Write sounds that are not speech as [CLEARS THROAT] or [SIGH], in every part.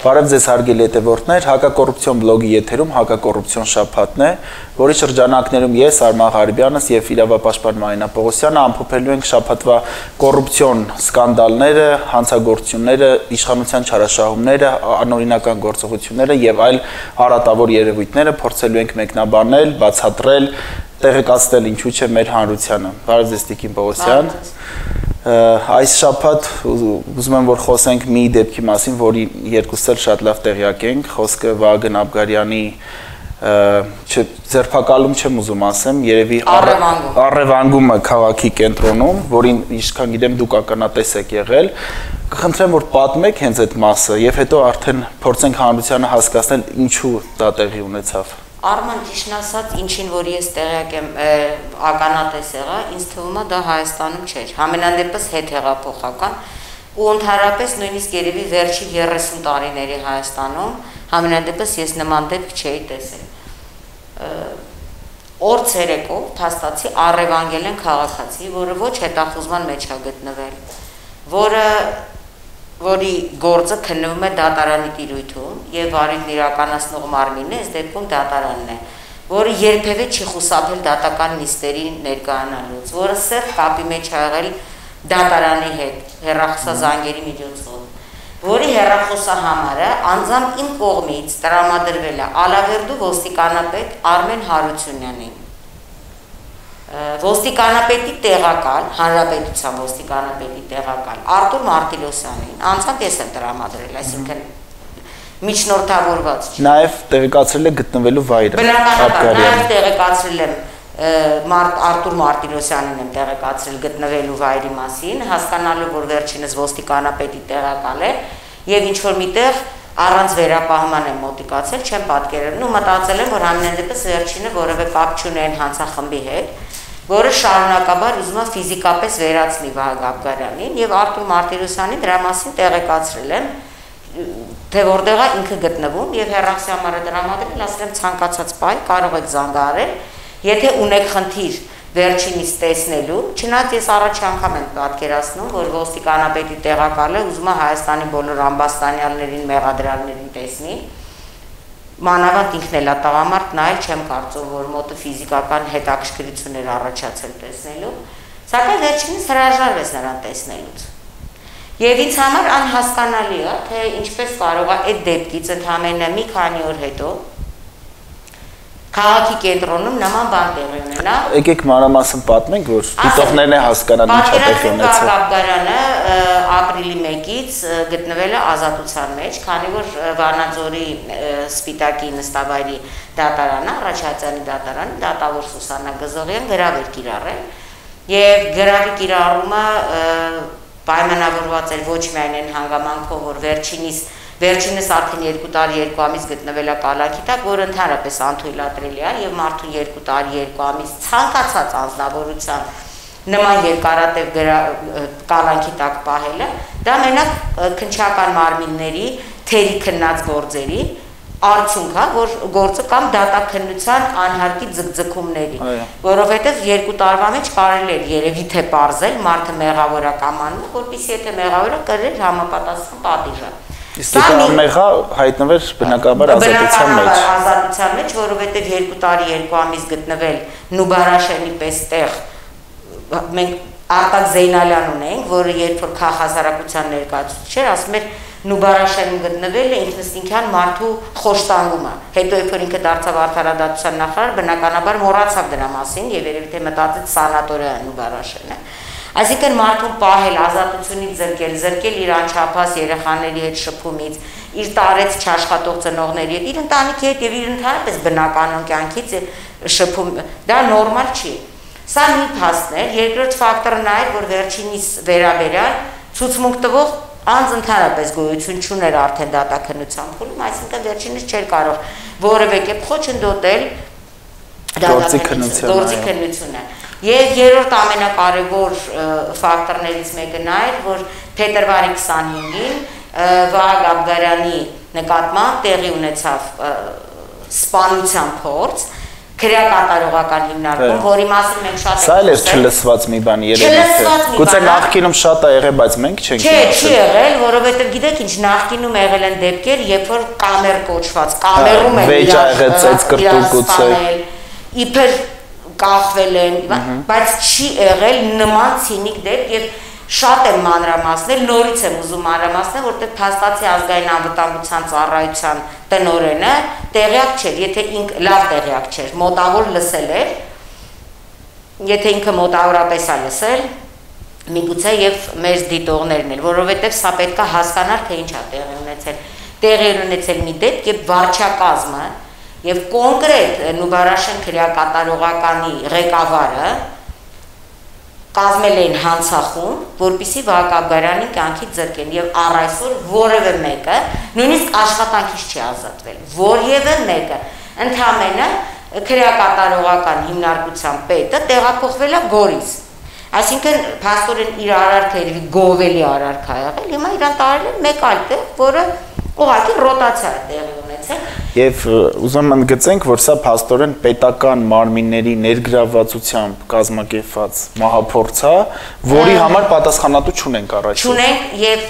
Բարև ձեզ հարգելի հետևորդներ, հակակոռուպցիոն բլոգի եթերում հակակոռուպցիոն շաբաթն է, որի շրջանակներում ես Արման Ղարիբյանս եւ իրավապաշտպան Մարինա Պողոսյանը ամփոփելու ենք շաբաթվա կոռուպցիոն սկանդալները, հանցագործությունները, իշխանության չարաշահումները, անօրինական գործողությունները եւ այլ արատավոր երևույթները փորձելու ենք մեկնաբանել, բացատրել, տեղեկացնել ինչու՞ չէ մեր հանրությանը։ Բարև ձեզ Տիկին Պողոսյան։ այս շաբաթ ուզում եմ որ խոսենք մի դեպքի մասին, որի երկուսս էլ շատ լավ տեղյակ ենք, խոսքը Վագն Աբգարյանի չէ ձերբակալում չեմ ուզում ասեմ, երևի առևանգումը քաղաքի կենտրոնում, որին ինչքան գիտեմ դուք ականատես եք եղել, կխնդրեմ որ պատմեք հենց այդ մասը եւ հետո արդեն փորձենք հանրությանը հասկացնել ինչու դա տեղի ունեցավ։ Արման ճիշտ ասած, ինչին որ ես տեղյակ եմ ականատես եղա, ինձ թվում է դա Հայաստանում չէր։ Համենայնդեպս հետ հեղափոխական ու ընդհանրապես նույնիսկ երևի վերջի 30 տարիների Հայաստանում համենայնդեպս ես նման դեպք չէի տեսել։ Օր ցերեկով փաստացի առևանգել են քաղաքացի, որը ոչ հետախուզման մեջ է գտնվել, որը որի գործը քննվում է դատարանի տիրույթում եւ վարիվ իրականացնող մարմինը այս դեպքում դատարանն է որը երբևէ չի խուսափել դատական նիստերի ներկայանալուց, որը սերտ կապի մեջ ա եղել դատարանի հետ հերախոսազանգերի միջոցով, որի հերախոսահամարը անձամբ իմ կողմից տրամադրվել է Ալավերդու ոստիկանապետ Արմեն Հարությունյանին ոստիկանապետի տեղակալ, հանրապետության ոստիկանապետի տեղակալ Արտուր Մարտիրոսյանին անցած ես եմ տրամադրել, այսինքն միջնորդավորված չի։ Նաև տեղեկացրել է գտնվելու վայրը։ Բնականաբար, նաև տեղեկացրել եմ Մարտ Արտուր Մարտիրոսյանին եմ տեղեկացրել գտնվելու վայրի մասին, հասկանալով որ վերջինս ոստիկանապետի տեղակալ է եւ ինչ որ միտեղ առանց վերապահման եմ մոտիկացել, չեմ պատկերել։ Ու մտածել եմ, որ ամենայն դեպս վերջինը որևէ կապ չունեն հանցախմբի հետ որը շարունակաբար ուզում է ֆիզիկապես վերացնի Վահագ Աբգարյանին եւ Արտուր Մարտիրոսյանին դրա մասին տեղեկացրել եմ թե որտեղ է ինքը գտնվում եւ հերախսի համարը դրամադրել, ասել ցանկացած բայ կարող եք զանգահարել, եթե ունեք խնդիր վերջինից տեսնելու, չնայած ես առաջ անգամ եմ պատկերացնում, որ ոստիկանապետի տեղակալը ուզում է Հայաստանի բոլոր ամբաստանյալներին, մեղադրյալներին տեսնի, մանավանդ ինքն էլ է տղամարդ, նա էլ չեմ կարծում, որ մոտը ֆիզիկական հետաքրքրություններ առաջացել տեսնելու, սակայն վերջինս հրաժարվեց նրան տեսնելուց։ Եվ ինձ համար անհասկանալի է, թե ինչպես կարող է այդ դեպքից ընդհանրապես մի քանի օր հետո քաղաքի կենտրոնում նման բան տեղի ունենա։ Եկեք մանրամասն պատմենք, որ դիտողներն է հասկանան ինչ տեղի ունեցել։ Կապկարանը ապրիլի 1-ից գտնվել է ազատության մեջ, քանի որ Վանաձորի Սպիտակի նստավայրի դատարանը, Ռաչացյանի դատարանը դատավոր Սուսանա Գզողյան գրավ էր կիրառել եւ գրավի կիրառումը պայմանավորված էր ոչ միայն այն հանգամանքով, որ վերջինիս Վերջինս արդեն 2 տարի 2 ամիս գտնվել է կալանքի տակ, որը ընդհանրապես անթույլատրելի է եւ մարդու 2 տարի 2 ամիս ցանկացած անznավորության նման երկարատև կալանքի տակ պահելը, դա մենակ քնչական մարմինների թերի քննած գործերի արդյունք է, որ գործը կամ դատաքննության անհարկի ձգձգումների, որովհետև երկու տարվա մեջ կարելի էր երևի թե parzել մարդը մեղավոր է կամ անունը, որpիսի եթե մեղավոր է կրել համապատասխան պատիժը։ Իսկ դա անմեղա հայտնվեր բնակաբար ազատության մեջ։ Ազատության մեջ, որովհետև 2 տարի 2 ամիս գտնվել Նուբարաշենի պես տեղ մենք Արտակ Զեյնալյան ունենք, որը երբ որ քաղ հասարակության ներկայացուցիչ էր, ասում էր Նուբարաշենում գտնվել է ինքնստինքյան մարդու խոշտանգումը։ Հետո երբ որ ինքը դարձավ արդարադատության նախարար, բնականաբար մոռացավ դրա մասին եւ երևի թե մտածեց սանատորիա Նուբարաշենը։ Այսինքն մարդուն պահել ազատությունից զրկել, զրկել իր անչափահաս երեխաների հետ շփումից, իր տարեց չաշխատող ծնողների հետ, իր ընտանիքի հետ եւ իր ընդհանրապես բնականon կյանքից շփում, դա նորմալ չի։ Սա մի փաստն է, երկրորդ ֆակտորը նա է, որ վերջինիս վերաբերյալ ցուցմունք տվող անձ ընդհանրապես գոյություն չուներ արդեն դատաքննության փուլում, այսինքն վերջինս չէր կարող որևէ կերպ խոչընդոտել գործի քննությունը։ Գործի քննությունը։ Եվ երրորդ ամենակարևոր ֆակտորներից մեկը նա էր, որ փետրվարի 25-ին Վահագ Աբգարյանի նկատմամբ տեղի ունեցավ սպանության փորձ, քրեակատարողական հիմնարկում, որի մասին մենք շատ Սա էլ է չլսված մի բան երևի Գուցե նախկինում շատ է եղել, բայց մենք չենք Չէ, չի եղել, որովհետև գիտեք ինչ, նախկինում եղել են դեպքեր, երբ որ կամեր կոչված, կամերում են վեճ ա եղել ծեծ կրտուկ գուցե։ Իբր կախվել են, բայց չի եղել նման ցինիկ դեպք եւ շատ եմ մանրամասնել, նորից եմ ուզում մանրամասնել, որտեղ փաստացի ազգային անվտանգության ծառայության տնորենը տեղյակ չէր, եթե ինք լավ տեղյակ չէր, մոտավոր լսել էր, եթե ինքը մոտավորապես է լսել, միգուցե եւ մեր դիտողներն էլ, որովհետեւ սա պետքա հասկանալ, թե ինչ է տեղի ունեցել։ Տեղի ունեցել մի դեպք, երբ վարչակազմը եւ կոնկրետ Նուբարաշեն քրեակատարողականի ղեկավարը կազմել էին հանցախում, որpիսի Վահագաբարյանի կյանքի ձեռքեն եւ առ այսօր որևէ մեկը նույնիսկ աշխատանքից չի ազատվել։ Որևէ մեկը ընդհանրապես քրեակատարողական հիմնարկության պետը տեղափոխվել է Գորիս։ Այսինքն փաստորեն իր արարքը երևի գովելի արարք ա եղել, հիմա իրան տարել են մեկ այլ տեղ, որը ուղղակի ռոտացիա է տեղի ունեցել։ Եվ ուզում եմ ընդգծենք, որ սա փաստորեն պետական մարմինների ներգրավվածությամբ կազմակերպված մահափորձ է, որի համար պատասխանատու չունենք առաջ։ Չունենք եւ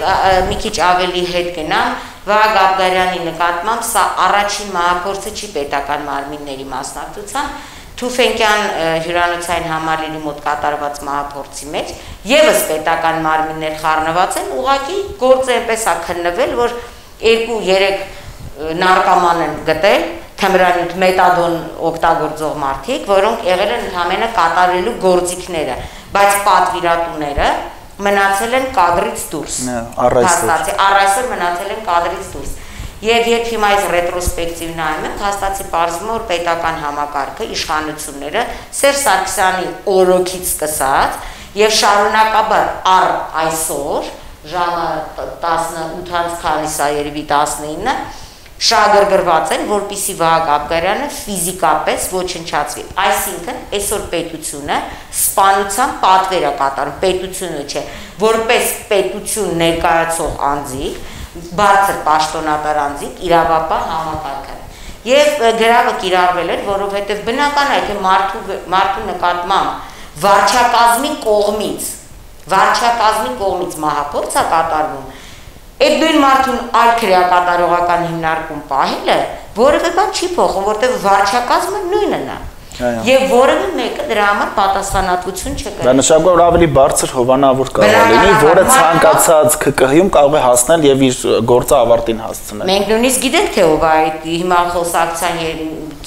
մի քիչ ավելի հետ գնամ Վահագ Աբգարյանի նկատմամբ սա առաջին մահափորձը չի պետական մարմինների մասնակցության Թուֆենկյան հյուրանոցային համալիրի մոտ կատարված մահափորձի մեջ եւս պետական մարմիններ խառնված են, ուղղակի գործը այնպես է քննվել, որ 2-3 նարկոման են գտել, թմրանյութ մետադոն օգտագործող մարդիկ, որոնք եղել են ընդհանրապես կատարելու գործիքները, բայց պատվիրատուները մնացել են կադրից դուրս։ Առայսօր։ Առայսօր մնացել են կադրից դուրս։ Եվ երբ հիմա այս ռետրոսպեկտիվ նայում եմ, հաստատի բարձում որ պետական համակարգը, իշխանությունները Սերժ Սարգսյանի օրոքից սկսած եւ շարունակաբար առ այսօր ժամը 18:40 է երևի 19 շագրգռված են, որpիսի Վահագ Աբգարյանը ֆիզիկապես ոչնչացվի։ Այսինքն այսօր պետությունը սպանության պատվեր է կատարում, պետությունը չէ, որպես պետություն ներկայացող անձիկ, բարձր պաշտոնատար անձիկ իրավապահ համակարգը։ Եվ գրավը կիրառվել էր, որովհետև բնական է, թե մարդու մարդու նկատմամբ վարչակազմի կողմից վարչակազմի կողմից մահապորց է կատարվում այդ նույն մարդուն այլ քրեակատարողական հիմնարկում պահելը որևէ բան չի փոխում, որտեղ վարչակազմը նույնն է։ Եվ որևէ մեկը դրա համար պատասխանատվություն չկրի։ Դա նշանակում է որ ավելի բարձր հովանավոր կարող լինի, որը ցանկացած ԿԿՀ-ում կարող է հասնել եւ իր գործը ավարտին հասցնել։ Մենք նույնիսկ գիտենք թե ով է այդ հիմա խոսակցության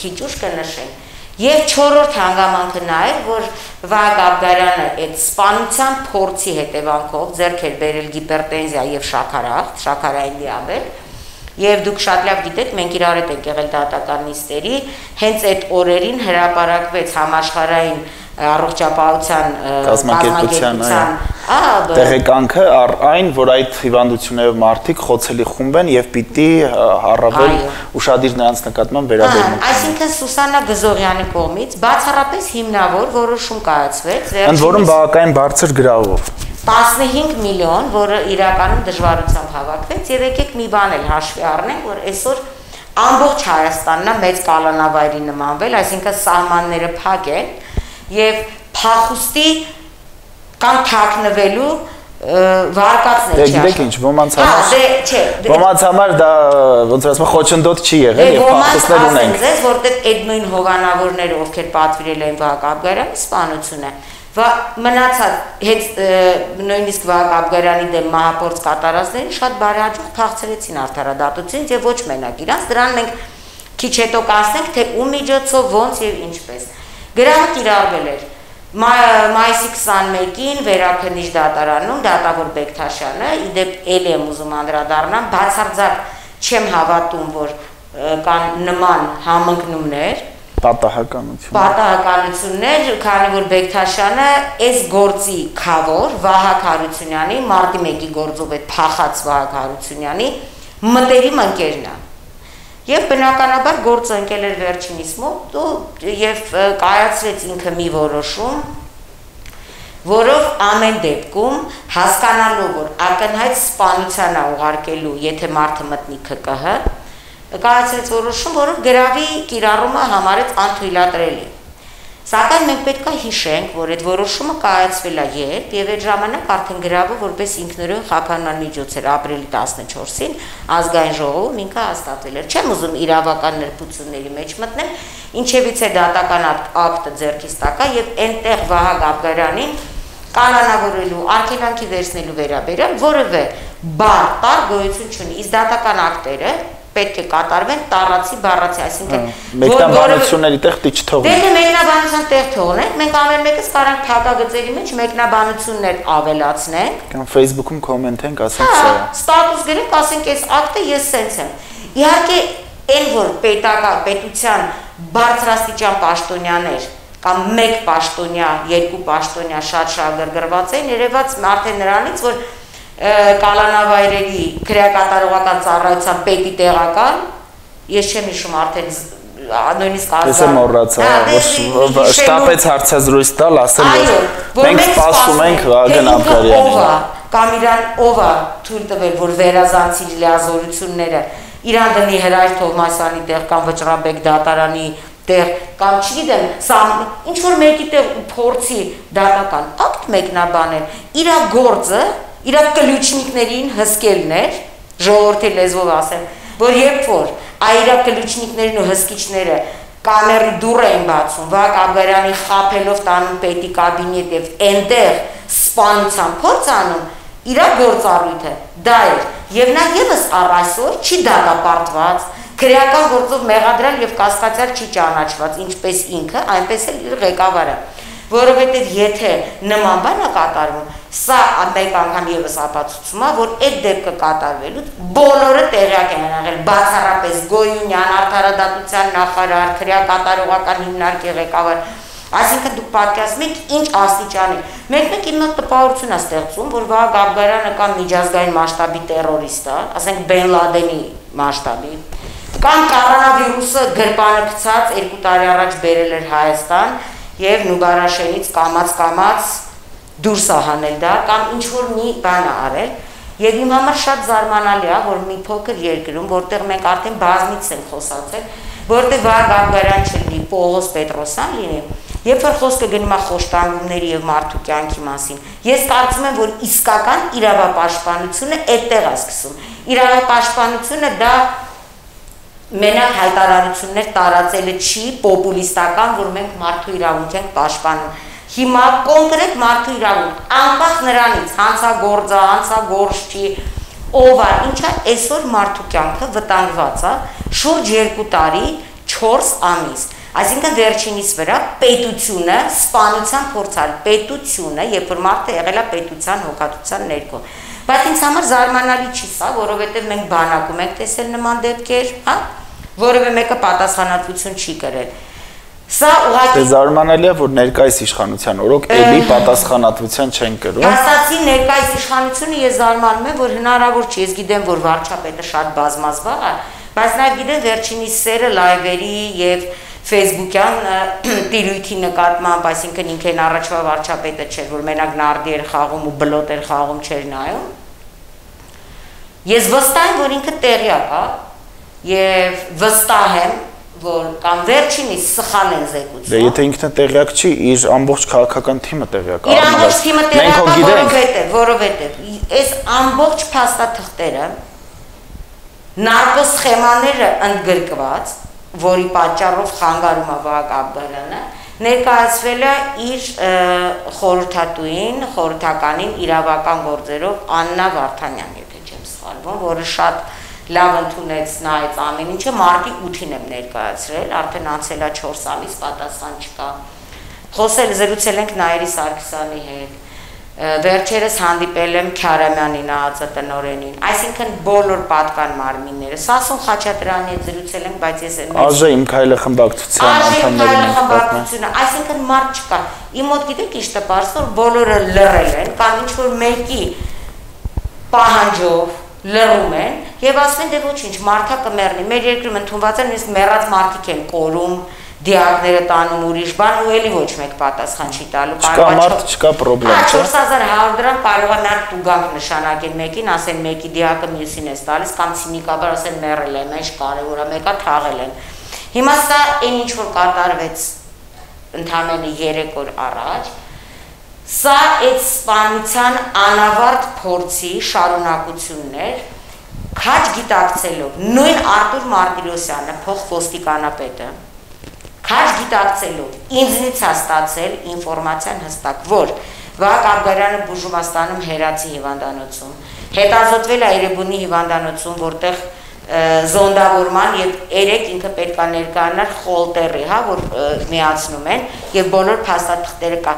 քիչ ուշ կնշենք Եվ 4-րդ հանգամանքը նա էր, որ Վահագ Աբգարյանը այդ սպանության փորձի հետևանքով ձեռք էր բերել գիպերտենզիա եւ շաքարախտ, շաքարային դիաբետ, Եվ դուք շատ լավ գիտեք, մենք իրար հետ ենք եղել դատական նիստերի, հենց այդ օրերին հրապարակվեց համաշխարհային առողջապահության կազմակերպության տեղեկանքը այն, որ այդ հիվանդություններով մարդիկ խոցելի խումբ են եւ պիտի առավել ուշադիր նրանց նկատմամբ վերաբերմունք։ Այսինքն Սուսանա Գզողյանի կողմից բացառապես հիմնավոր որոշում կայացվեց ընդ որում բավականին բարձր գրավով 15 միլիոն, որը իրականում դժվարությամբ հավաքվեց եւ եկեք մի բան էլ հաշվի առնենք, որ այսօր ամբողջ Հայաստանն է մեծ կալանավայրի նմանվել, այսինքն սահմանները փակ են եւ փախուստի կամ թաքնվելու վարկածներ չի աշխատ։ Դե ինչ, ոմանց համար։ Հա, դե, չէ։ Ոմանց համար դա ոնց ասում խոչընդոտ չի եղել եւ փախուստներ ունենք։ Ձեզ որտեղ այդ նույն հովանավորները, ովքեր պատվիրել են Վահագ Աբգարյանը, սպանություն է։ Մնացած հետ նույնիսկ Վահագ Աբգարյանի դեմ մահապորձ կատարածներին շատ բարեհաջող փախցրեցին արդարադատությունից եւ ոչ մենակ իրանց, դրան մենք քիչ հետո կանցնենք, թե ու միջոցով ոնց եւ ինչպես։ Գրահը կիրառվել էր մայիսի 21-ին վերաքննիչ դատարանում դատավոր Բեկթաշյանը, իդեպ ելի եմ ուզում անդրադառնամ, բացարձակ չեմ հավատում, որ կան նման համընկնումներ, պատահականություն։ Պատահականություններ, քանի որ Բեկթաշյանը այս գործի խավոր Վահագ Հարությունյանի մարտի 1-ի գործով այդ փախած Վահագ Հարությունյանի մտերիմ ընկերն է։ Եվ բնականաբար գործը ընկել էր վերջինիս մոտ եւ կայացրեց ինքը մի որոշում, որով ամեն դեպքում հասկանալով որ ակնհայտ սպանության է ուղարկելու, եթե մարդը մտնի ԿԿՀ, կայացրեց որոշում, որով գրավի կիրառումը համարեց անթույլատրելի։ Սակայն մենք պետք է հիշենք, որ այդ որոշումը կայացվել է երբ եւ այդ ժամանակ արդեն գրավը որպես ինքնուրույն խափանման միջոց էր ապրիլի 14-ին ազգային ժողովում ինքը հաստատվել էր։ Չեմ ուզում իրավական ներբությունների մեջ մտնեմ, ինչևից է դատական ակտը ձեռքից տակա եւ այնտեղ Վահագ Աբգարյանին կանանավորելու, արգելանքի վերցնելու վերաբերյալ որևէ բար, տար գոյություն չունի։ Իսկ դատական ակտերը պետք է կատարվեն տարածի բառացի, այսինքն մեկնաբանությունների տեղ դի չթողնենք։ Դե մեկնաբանության տեղ թողնենք, մենք ամեն մեկս կարող փակագծերի մեջ մեկնաբանություններ ավելացնենք։ Կամ Facebook-ում կոմենտենք, ասենք սա։ Հա, ստատուս գրենք, ասենք այս ակտը ես սենց եմ։ Իհարկե, այն որ պետական պետության բարձրաստիճան պաշտոնյաներ կամ մեկ պաշտոնյա, երկու պաշտոնյա շատ շահագրգռված են, երևաց արդեն նրանից, որ կալանավայրերի քրեակատարողական ծառայության պետի տեղական ես չեմ հիշում արդեն նույնիսկ ազգա։ Ես եմ մոռացա, հա, որ շտապեց հարցազրույց տալ, ասել որ մենք սպասում ենք Վագն Աբգարյանին։ Կամ իրան ով է թույլ տվել, որ վերազանցի լիազորությունները իրան դնի Հրայր Թովմասյանի տեղ կամ Վճռաբեկ դատարանի տեղ կամ չգիտեմ, սա ինչ որ մեկի տեղ փորձի դատական ակտ մեկնաբանել, իր գործը իր կլյուչնիկներին հսկելն էր, ժողովրդի լեզվով ասեմ, որ երբ որ այր կլյուչնիկներն ու հսկիչները կամերի դուռ էին բացում, Վակ Աբգարյանի խափելով տանում պետի կաբինետ եւ այնտեղ սպանության փորձ անում, իր գործառույթը դա էր եւ նա եւս առ այսօր չի դատապարտված քրեական գործով մեղադրել եւ կասկածյալ չի ճանաչված ինչպես ինքը այնպես էլ իր ղեկավարը որովհետեւ եթե նման բան է կատարվում Սա մեկ անգամ եւս ապացուցում է, որ այդ դեպքը կատարվելուց բոլորը տեղյակ են եղել, բացառապես Գոյունյան, արդարադատության նախարար, քրեակատարողական հիմնարկի ղեկավար, Այսինքն դուք պատկերացնում եք ինչ աստիճանի։ Մեկ-մեկ իմ մոտ տպավորություն է ստեղծում, որ Վահագ Գաբգարյանը կամ միջազգային մասշտաբի terrorist է, ասենք Բեն Լադենի մասշտաբի, կամ կորոնավիրուսը գրպանը գցած 2 տարի առաջ բերել էր Հայաստան եւ Նուբարաշենից կամած-կամած դուրս է հանել դա կամ ինչ որ մի բան արել եւ իմ համար շատ զարմանալի է որ մի փոքր երկրում որտեղ մենք արդեն բազմից ենք խոսացել որտեղ Վահագ Աբգարյան չլինի Պողոս Պետրոսյան լինի երբ որ խոսքը գնում է խոշտանգումների եւ մարդու կյանքի մասին ես կարծում եմ որ իսկական իրավապաշտպանությունը այդտեղ է սկսում իրավապաշտպանությունը դա մենակ հայտարարություններ տարածելը չի պոպուլիստական որ մենք մարդու իրավունք ենք պաշտպանում Հիմա կոնկրետ մարդու իրավունք, անկախ նրանից հանցագործա, հանցագործչի, ով է, ինչա այսօր մարդու կյանքը վտանգված է շուրջ 2 տարի 4 ամիս։ Այսինքն վերջինիս վրա պետությունը սպանության փորձալ պետությունը, երբ որ մարդը եղել է պետության հոգատության ներքո։ Բայց ինձ համար զարմանալի չի սա, որովհետև մենք բանակում ենք տեսել նման դեպքեր, հա, որևէ մեկը պատասխանատվություն չի կրել։ Սա ուղղակի Դե զարմանալի է, որ ներկայիս իշխանության օրոք էլի պատասխանատվության չեն կրում։ Ասացի ներկայիս իշխանությունը ես զարմանում եմ, որ հնարավոր չի, ես գիտեմ, որ վարչապետը շատ բազմազբաղ է, բայց նաև գիտեմ վերջինիս սերը լայվերի եւ Facebook-յան [CLEARS THROAT] տիրույթի նկատմամբ, այսինքն ինքն առաջվա վարչապետը չէր, որ մենակ նարդի էր խաղում ու բլոտ էր խաղում չէր նայում։ Ես վստահ եմ, որ ինքը տեղյակ է եւ վստահ եմ, որ կամ վերջինիս սխալ են զեկուցում։ Դե եթե ինքնը տեղյակ չի, իր ամբողջ քաղաքական թիմը տեղյակ է։ Իր ամբողջ թիմը տեղյակ է, որովհետև, որովհետև այս ամբողջ փաստաթղթերը նարկոսխեմաները ընդգրկված, որի պատճառով խանգարում է Վահագ Աբդալյանը, ներկայացվել է իր խորհրդատուին, խորհրդականին իրավական գործերով Աննա Վարդանյան, եթե չեմ սխալվում, որը շատ լավ ընդունեց նայեց ամեն ինչը մարտի 8-ին եմ ներկայացրել, արդեն անցել է 4 ամիս, պատասխան չկա։ Խոսել զրուցել ենք Նայիրի Սարգսյանի հետ։ Վերջերս հանդիպել եմ Քյարամյանին ԱԱՑ տնորենին, այսինքն բոլոր պատկան մարմինները։ Սասուն Խաչատրյանի հետ զրուցել ենք, բայց ես եմ Աժ իմ քայլը խմբակցության անդամներին եմ պատմությունը, այսինքն մարդ չկա։ Իմ մոտ գիտեք ինչ տպարս որ բոլորը լռել են կամ ինչ որ մեկի պահանջով լռում են եւ ասում են դե ոչինչ մարդա կմեռնի մեր երկրում ընդունված են նույնիսկ մեռած մարդիկ են կորում դիակները տանում ուրիշ բան ու էլի ոչ մեկ պատասխան չի տալու Չկա մարդ, չկա պրոբլեմ, չէ։ 4100 դրամ կարող է մարդ տուգանք նշանակեն մեկին, ասեն մեկի դիակը մյուսին է տալիս կամ ցինիկաբար ասեն մեռել է, մեջ կարևոր է, մեկը թաղել են։ Հիմա սա այն ինչ որ կատարվեց ընդամենը 3 օր առաջ, սա այդ սպանության անավարտ փորձի շարունակությունն էր, քաչ գիտակցելով նույն Արտուր Մարտիրոսյանը փոխ ոստիկանապետը քաչ գիտակցելով ինձնից է ստացել ինֆորմացիան հստակ, որ Վահագ Աբգարյանը Բուժումաստանում հերացի հիվանդանոցում հետազոտվել է Երևանի հիվանդանոցում, որտեղ զոնդավորման եւ երեք ինքը պետքա ներկայանար խոլտերի, հա, որ միացնում են եւ բոլոր փաստաթղթերը կա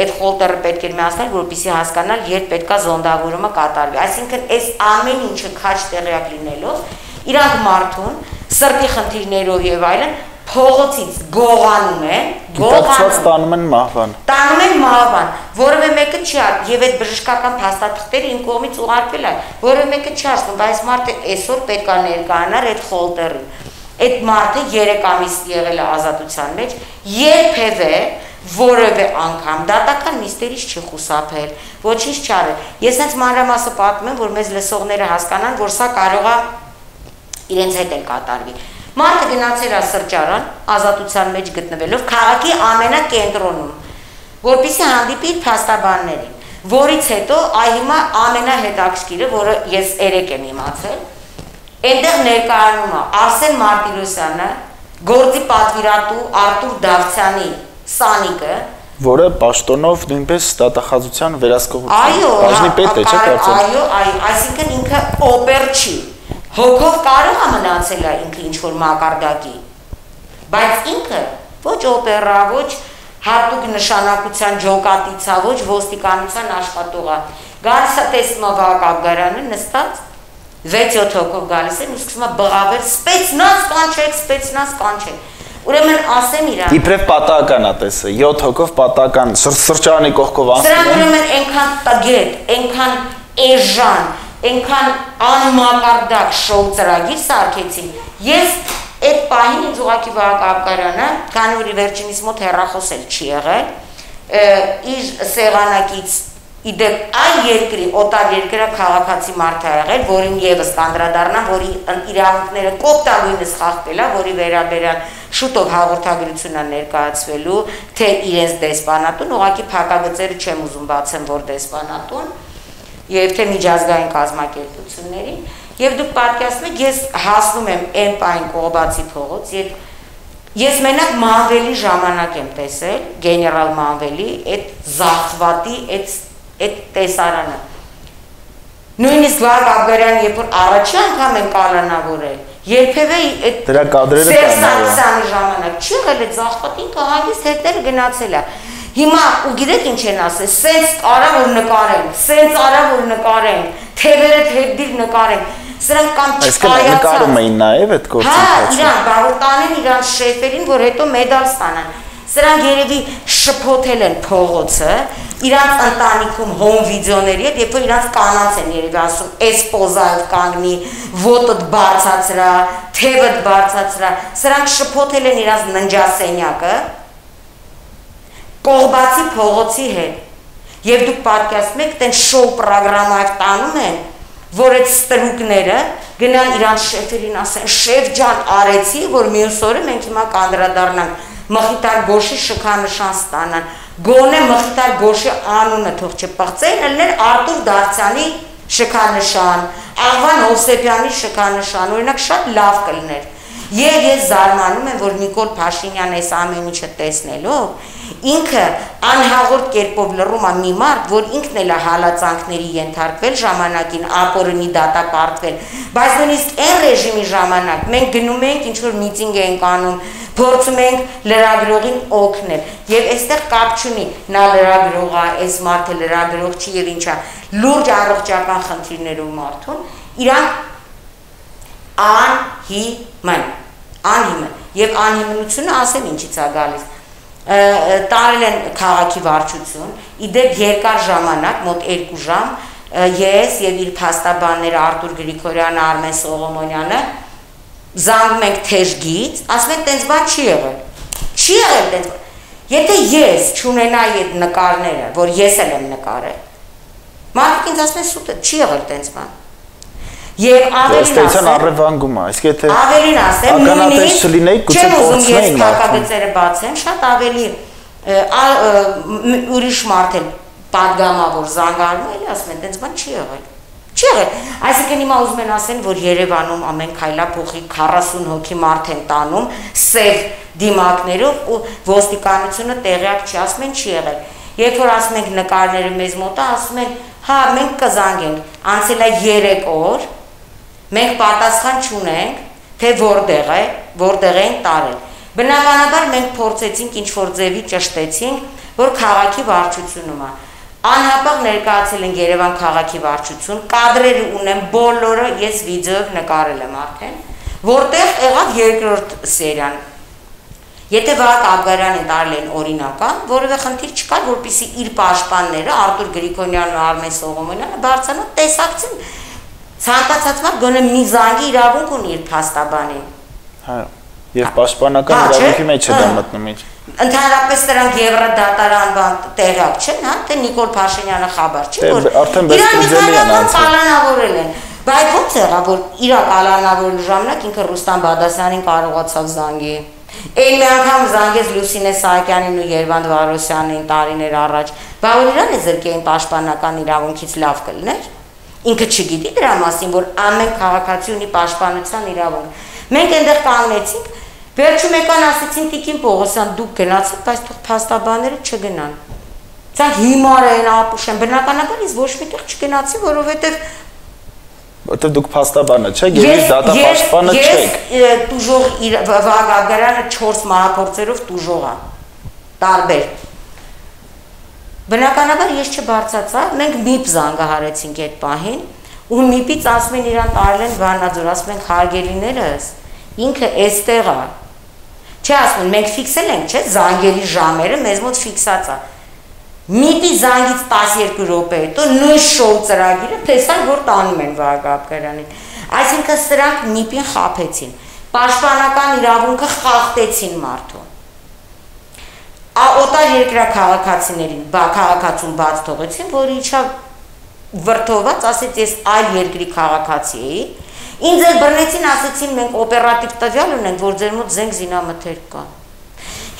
այդ խոլտերը պետք է միացնել, որպեսզի հասկանալ երբ պետքա զոնդավորումը կատարվի։ Այսինքն այս ամեն ինչը քաչ տեղյակ լինելով, իրանք մարդուն սրտի խնդիրներով եւ այլն փողոցից գողանում են, գողանում տանում են մահվան։ Տանում են մահվան, որովե մեկը չի արդ եւ այդ բժշկական փաստաթղթերը իմ կողմից ուղարկվել է, որովե մեկը չի ասում, բայց մարդը այսօր պետք է ներկայանար այդ խոլտերին։ Այդ մարդը 3 ամիս եղել է ազատության մեջ, երբևէ որևէ անգամ դատական նիստերից չի խուսափել, ոչինչ չարել։ Ես հենց մանրամասը պատմեմ, որ մեզ լսողները հասկանան, որ սա կարող է իրենց հետ էլ կատարվի։ Մարդը գնացել է սրճարան, ազատության մեջ գտնվելով քաղաքի ամենակենտրոնում, որpիսի հանդիպի փաստաբաններին, որից հետո այ հիմա ամենահետաքրքիրը, որը ես երեք եմ իմացել, այնտեղ ներկայանում է Արսեն Մարտիրոսյանը, գործի պատվիրատու Արտուր Դավթյանի Սանիկը, որը պաշտոնով նույնպես դատախազության վերահսկողության բաժնի պետ է, չէ՞ կարծեմ։ Այո, այո, այսինքն ինքը օպեր չի։ Հոգով կարող է մնացել է ինքը ինչ որ մակարդակի։ Բայց ինքը ոչ օպերա, ոչ հատուկ նշանակության ջոկատիցա, ոչ ոստիկանության աշխատող է։ Գալիս է տեսնում է Վահագարյանը նստած 6-7 հոգով գալիս են ու սկսում է բղավել սպեցնաց կանչեք, սպեցնաց կանչեք Ուրեմն ասեմ իրան։ Իբրև պատահական է տեսը, 7 հոգով պատահական սրճարանի կողքով անցնում են։ Սրանք ուրեմն այնքան տգետ, այնքան էժան, այնքան անմակարդակ շոու ծրագիր սարքեցին։ Ես այդ պահին ինձ ուղակի Վահագապկարյանը, քանի որ վերջինիս մոտ հեռախոսել չի եղել, իր սեղանակից Իդեպ այ երկրի օտար երկրը քաղաքացի մարդ է եղել, որին եւս կանդրադառնա, որի իրավունքները կոպտագույնս խախտել է, որի վերաբերյալ շուտով հաղորդագրությունն ներկայացվելու, թե իրենց դեսպանատուն, ուղղակի փակագծերը չեմ ուզում բացեմ, որ դեսպանատուն, եւ թե միջազգային կազմակերպություններին, եւ դուք պատկերացնում եք, ես հասնում եմ Էմպայն Կողբացի փողոց, եւ Ես մենակ Մանվելի ժամանակ եմ տեսել, գեներալ Մանվելի, այդ զախվատի, այդ այդ տեսարանը։ Նույնիսկ Վահագ Աբգարյան, երբ որ առաջի անգամ են կալանավորել, երբևէ այդ դրա կադրերը կան ժամանակ չի եղել այդ զախպատին կհագիստ հետները գնացել է։ Հիմա ու գիտեք ինչ են ասել, սենց արա որ նկարեն, սենց արա որ նկարեն, թևերը թեդիր նկարեն։ Սրանք կամ չկայացած։ Նկարում էին նաև այդ գործընթացը։ Հա, իրան, բաղ տանեն իրան շեֆերին, որ հետո մեդալ ստանան։ Սրանք երևի շփոթել են փողոցը, իրանց ընտանիքում հոմ վիդեոների հետ, երբ որ իրանց կանանց են երևի ասում, «Էս պոզայով կանգնի, ոտդ բարձացրա, թևդ բարձացրա»։ Սրանք շփոթել են իրանց ննջասենյակը կողբացի փողոցի հետ։ Եվ դուք պատկերացնում եք, տեն շոու պրոգրամայով տանում են, որ այդ ստրուկները գնան իրանց շեֆերին ասեն, «Շեֆ ջան, արեցի, որ մյուս օրը մենք հիմա կանդրադառնանք մխիտար գոշի շքանշան ստանան։ Գոնե մխիտար գոշի անունը թող չպղծեն, ելներ Արտուր Դարցյանի շքանշան, Աղվան Հովսեփյանի շքանշան, օրինակ շատ լավ կլներ։ Եվ ես զարմանում եմ, որ Նիկոլ Փաշինյան այս ամեն ինչը տեսնելով ինքը անհաղորդ կերպով լռում է մի մարդ, որ ինքն էլ է հալածանքների ենթարկվել ժամանակին, ապօրինի դատապարտվել, բայց նույնիսկ այն ռեժիմի ժամանակ մենք գնում ենք ինչ որ միտինգ ենք անում, փորձում ենք լրագրողին օգնել։ Եվ այստեղ կապ չունի, նա լրագրող է, այս մարդը լրագրող չի եւ ինչա։ Լուրջ առողջական խնդիրներով մարդուն իրանք անհիմն, անհիմն։ Եվ անհիմնությունը ասեմ ինչից է գալիս տարել են քաղաքի վարչություն, իդեպ երկար ժամանակ, մոտ 2 ժամ, ես եւ իր փաստաբանները Արտուր Գրիգորյանը, Արմեն Սողոմոնյանը զանգում ենք թեժգից, ասում են տենց բան չի եղել։ Չի եղել դες Եթե ես չունենայի այդ նկարները, որ ես եմ նկարել, մարդիկ ինձ ասեն սուտ է, չի եղել տենց բան եւ ավելին ասեմ առևանգում է իսկ եթե ավելին ասեմ նույնիսկ չլինեի գուցե փոխցնեին մարտակապետերը բացեմ շատ ավելի ուրիշ մարդ էլ падգամավոր զանգարում էլի ասում են տենց բան չի եղել չի եղել այսինքն հիմա ուզում են ասեն որ Երևանում ամեն քայլափողի 40 հոգի մարդ են տանում սև դիմակներով ու ոստիկանությունը տեղյակ չի ասում են չի եղել երբ որ ասում ենք նկարները մեզ մոտ է ասում են հա մենք կզանգենք անցել է 3 օր մենք պատասխան չունենք, թե որտեղ է, որտեղ են տարել։ Բնականաբար մենք փորձեցինք ինչ որ ձևի ճշտեցինք, որ քաղաքի վարչությունում է անհապաղ ներկայացել են Երևան քաղաքի վարչություն, կադրերը ունեմ բոլորը, ես վիդեոյով նկարել եմ արդեն, որտեղ եղավ երկրորդ սերիան։ Եթե Վահագ Աբգարյանին տարել են օրինական, որևէ խնդիր չկար, որpիսի իր պաշտպանները Արտուր Գրիգորյանն ու Արմեն Սողոմոնյանը բարձրանա տեսակցին ցանկացած մարդ գոնե մի զանգի իրավունք ունի իր փաստաբանին։ Հա, եւ պաշտպանական հա, իրավունքի մեջ է դա հա։ մտնում իր ընդհանրապես նրանք Եվրոդատարան բան տեղակ չեն, հա, թե Նիկոլ Փաշինյանը խաբար չի, որ արդեն բեսպրեդելի են անցել։ Կալանավորել են։ Բայց ո՞նց եղավ, որ իր կալանավորելու ժամանակ ինքը Ռուստան Բադասյանին կարողացավ զանգի։ Այն մի անգամ զանգեց Լուսինե Սահակյանին ու Երվանդ Վարոսյանին տարիներ առաջ։ Բա որ իրան է զրկեին պաշտպանական իրավունքից լավ կլներ։ Ինքը չգիտի դրա մասին, որ ամեն քաղաքացի ունի պաշտպանության իրավունք։ Մենք այնտեղ կանգնեցինք Վերջում եկան ասեցին Տիկին Պողոսյան դուք գնացիք, բայց թող փաստաբանները չգնան։ Ցան հիմար են ապուշեն, բնականաբար ես ոչ միտեղ չգնացի, որովհետև որտեղ դուք փաստաբանը չեք, եւ դատապաշտպանը չեք։ Ես տուժող Վագագարանը 4 մահապորցերով տուժող է։ Տարբեր։ Բնականաբար ես չբարձացա, մենք միպ զանգահարեցինք այդ պահին, ու միպից ասում են իրան տարել են Վանաձոր, ասում են խարգելիներս, ինքը էստեղ է, Չէ ասում, մենք ֆիքսել ենք, չէ, զանգերի ժամերը մեզ մոտ ֆիքսած է։ Միտի զանգից 12 րոպե հետո նույն շոու ծրագիրը տեսան, որ տանում են Վահագապկարանին։ Այսինքն սրանք միպին խափեցին։ Պաշտպանական իրավունքը խախտեցին մարդու։ Ա օտար երկրա քաղաքացիներին, բա քաղաքացուն բաց թողեցին, որ իջա վրթոված, ասեց ես այլ երկրի քաղաքացի էի, Ինձ էլ բռնեցին, ասեցին մենք օպերատիվ տվյալ ունենք, որ ձեր մոտ զենք զինամթերք կա։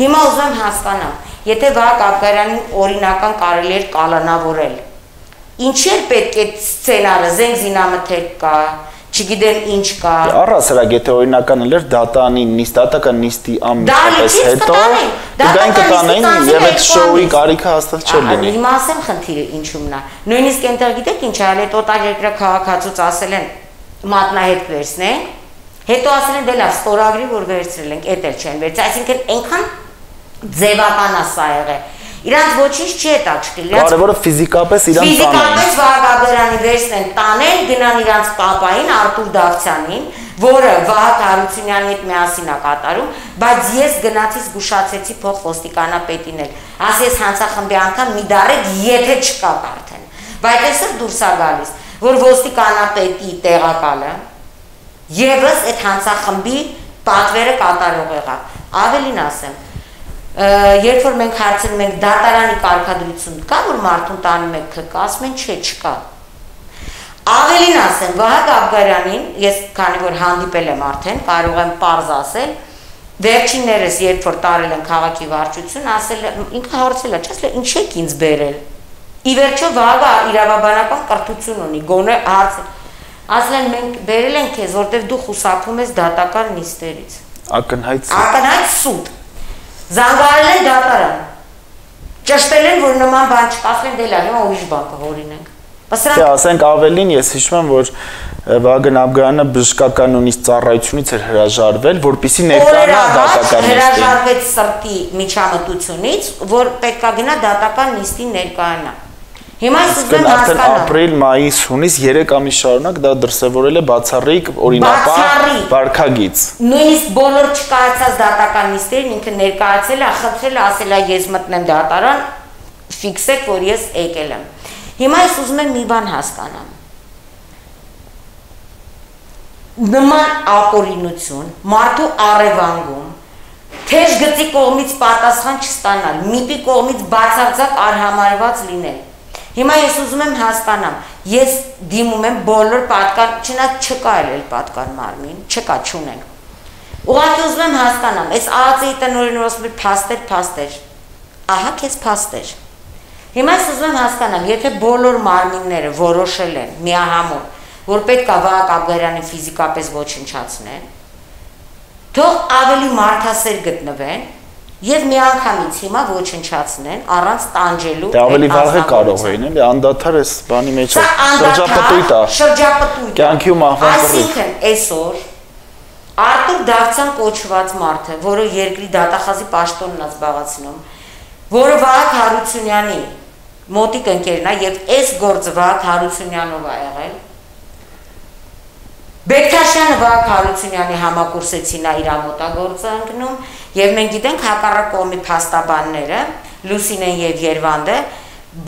Հիմա ուզում եմ հասկանամ, եթե Վահագ Աբգարյանին օրինական կարելի էր կալանավորել, ինչի էր պետք է սցենարը, զենք զինամթերք կա, չգիտեմ ինչ կա։ Առասարակ եթե օրինական էր դատանի նիստ, դատական նիստի ամիսապես հետո դային կտանային եւ այդ շոուի կարիքը հաստատ չէր լինի։ Հիմա ասեմ խնդիրը ինչումն է։ Նույնիսկ այնտեղ գիտեք ինչ արել է տոտալ երկրա քաղաքացուց ասել են մատնահետ վերցնենք, հետո ասել են դե լավ, ստորագրի որ վերցրել ենք, էդ էլ չեն վերցրել, այսինքն այնքան ձևական է սա եղել։ Իրանց ոչինչ չի հետաքրքրել։ Կարևորը ֆիզիկապես իրան տանեն։ Ֆիզիկապես Վահագաբերյանի վերցնեն, տանեն, գնան իրանց papayin Արտուր Դավթյանին, որը Վահագ Հարությունյանի հետ միասին է կատարում, բայց ես գնացի զգուշացեցի փող ոստիկանապետին էլ։ Ասի ես հանցախմբի անդամ մի դարեք, եթե չկա արդեն։ Բայց այսօր դուրս է գալիս որ ոստիկանապետի տեղակալը եւս այդ հանցախմբի պատվերը կատարող եղավ։ Ավելին ասեմ, երբ որ մենք հարցնում ենք դատարանի կարգադրություն կա, որ մարդուն տանում եք քկա, ասում են չէ, չկա։ Ավելին ասեմ, Վահագ Աբգարյանին, ես քանի որ հանդիպել եմ արդեն, կարող եմ པարզ ասել, վերջիններս երբ որ տարել են քաղաքի վարչություն, ասել ինքը հարցել է, չէ՞, ինչ եք ինձ բերել Ի վերջո Վահագը իրավաբանական կրթություն ունի, գոնե հարց ասել են մենք բերել ենք քեզ, որտեվ դու խուսափում ես դատական նիստերից։ Ակնհայտ Ակնհայտ սուտ։ Զանգարել են դատարան։ Ճշտել են, որ նման բան չկասեն, դե լավ, հիմա ուրիշ բան կհորինենք։ Դե ասենք ավելին, ես հիշում եմ, որ Վագն Աբգարյանը բժշկական նույնիսկ ծառայությունից էր հրաժարվել, որpիսի ներկայանա դատական նիստին։ Հրաժարվեց սրտի միջամտությունից, որ պետքա գնա դատական նիստին ներկայանա։ Հիմա ես ուզում եմ հասկանալ։ Ապրիլ, մայիս, հունիս 3 ամիս շարունակ դա դրսևորել է բացառիկ օրինապար վարկագիծ։ Նույնիսկ բոլոր չկայացած դատական նիստերին ինքը ներկայացել է, խնդրել է, ասել է ես մտնեմ դատարան, ֆիքսեք, որ ես եկել եմ։ Հիմա ես ուզում եմ մի բան հասկանամ։ Նման ապօրինություն մարդու առևանգում թեժ գծի կողմից պատասխան չստանալ, միպի կողմից բացարձակ արհամարված լինել։ Հիմա ես ուզում եմ հասկանամ, ես դիմում եմ բոլոր պատկան, չնայած չկա էլ պատկան մարմին, չկա, չունենք։ Ուղղակի ուզում եմ հասկանամ, այս ԱԱՑ-ի տնօրենը ասում է փաստեր, փաստեր։ Ահա քեզ փաստեր։ Հիմա ես ուզում եմ հասկանամ, եթե բոլոր մարմինները որոշել են միահամուռ, որ պետք է Վահագ Աբգարյանը ֆիզիկապես ոչնչացնեն, թող ավելի մարդասեր գտնվեն եւ միանգամից հիմա ոչնչացնեն առանց տանջելու Դա ավելի վաղ է կարող էին, էլի անդադար էս բանի մեջ է։ Շրջապտույտ է։ Շրջապտույտ։ Կյանքի ու մահվան կռիվ։ Այսինքն այսօր Արտուր Դավթյան կոչված մարդը, որը երկրի դատախազի պաշտոնն է զբաղացնում, որը Վահագ Հարությունյանի մոտիկ ընկերն է եւ այս գործը Վահագ Հարությունյանով է եղել, Բեկթաշյանը Վահագ Հարությունյանի համակուրսեցին է իր ամոտագործը ընկնում եւ մենք գիտենք հակառակ կողմի փաստաբանները Լուսինեն եւ Երվանդը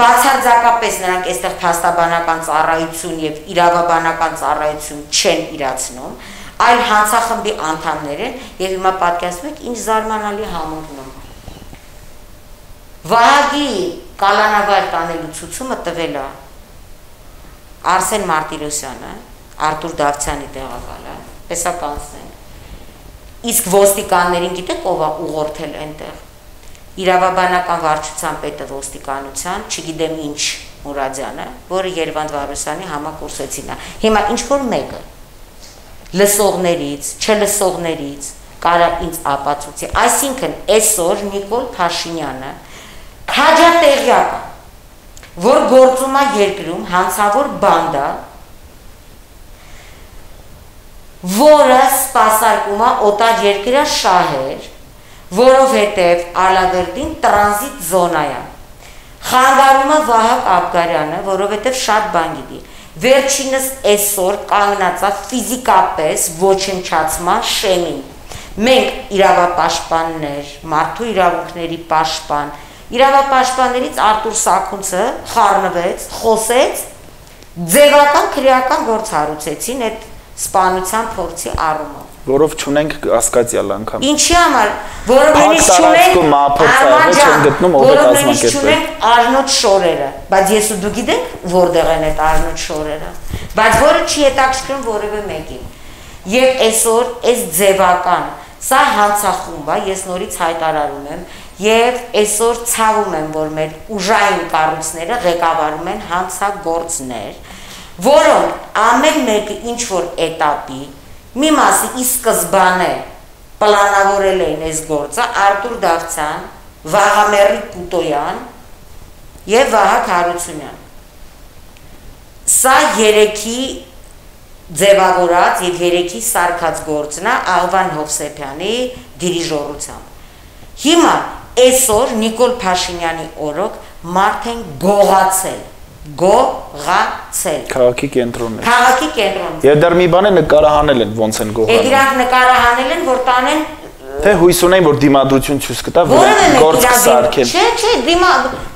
բացարձակապես նրանք այստեղ փաստաբանական ծառայություն եւ իրավաբանական ծառայություն չեն իրացնում, այլ հանցախմբի անդամներ են եւ հիմա պատկերացնում եք ինչ զարմանալի համոզնում։ Վահագի կալանավար տանելու ցուցումը տվել է Արսեն Մարտիրոսյանը Արտուր Դավթյանի տեղակալը, տեսականցնեն։ Իսկ ոստիկաններին գիտեք ով է ուղղորդել այնտեղ։ Իրավաբանական վարչության պետը ոստիկանության, չգիտեմ ինչ Մուրադյանը, որը Երևան Վարուսյանի համակուրսեցին է։ Հիմա ինչ որ մեկը լսողներից, չլսողներից կարա ինձ ապացուցի։ Այսինքն այսօր Նիկոլ Փաշինյանը քաջատեղյակ որ գործում է երկրում հանցավոր բանդա, որը սпасարկում է օտար երկրա շահեր, որովհետև Ալավերդին տրանզիտ զոնա է։ Խանգարում է Վահագ Աբգարյանը, որովհետև շատ բան գիտի։ Վերջինս այսօր կանգնած է ֆիզիկապես ոչնչացման շեմին։ Մենք իրավապաշտպաններ, մարդու իրավունքների պաշտպան, իրավապաշտպաններից Արտուր Սաքունցը խառնվեց, խոսեց, ձևական քրեական գործ հարուցեցին այդ սպանության փորձի առումով որով ճունենք ասկացիալ անգամ։ Ինչի համար, որով նույնիսկ ճունենք մահապորցը չեն գտնում ով է կազմակերպել։ Ճունենք արնոտ շորերը, բայց ես ու դու գիտենք որտեղ են այդ արնոտ շորերը, բայց որը չի հետաքրքրում որևէ մեկին։ Եվ այսօր այս ձևական սա հանցախումբ է, ես նորից հայտարարում եմ, եւ այսօր ցավում եմ, որ մեր ուժային կառույցները ղեկավարում են հանցագործներ, որոնք ամեն մեկը ինչ որ этаպի մի մասը ի սկզբանե պլանավորել էին այս գործը Արտուր Դավթյան, Վահամերի Պուտոյան եւ Վահագ Հարությունյան։ Սա երեքի ձևավորած եւ երեքի սարկած գործն է Աղվան Հովսեփյանի դիրիժորությամբ։ Հիմա այսօր Նիկոլ Փաշինյանի օրոք մարդ են գողացել գողացել։ Քաղաքի կենտրոնն է։ Քաղաքի կենտրոնն։ Եվ դեռ մի բան է նկարահանել են ոնց են գողանում։ Եվ իրանք նկարահանել են, որ տանեն Թե հույս ունեն, որ դիմադրություն ցույց կտա, որ գործ կսարքեն։ Չէ, չէ, դիմա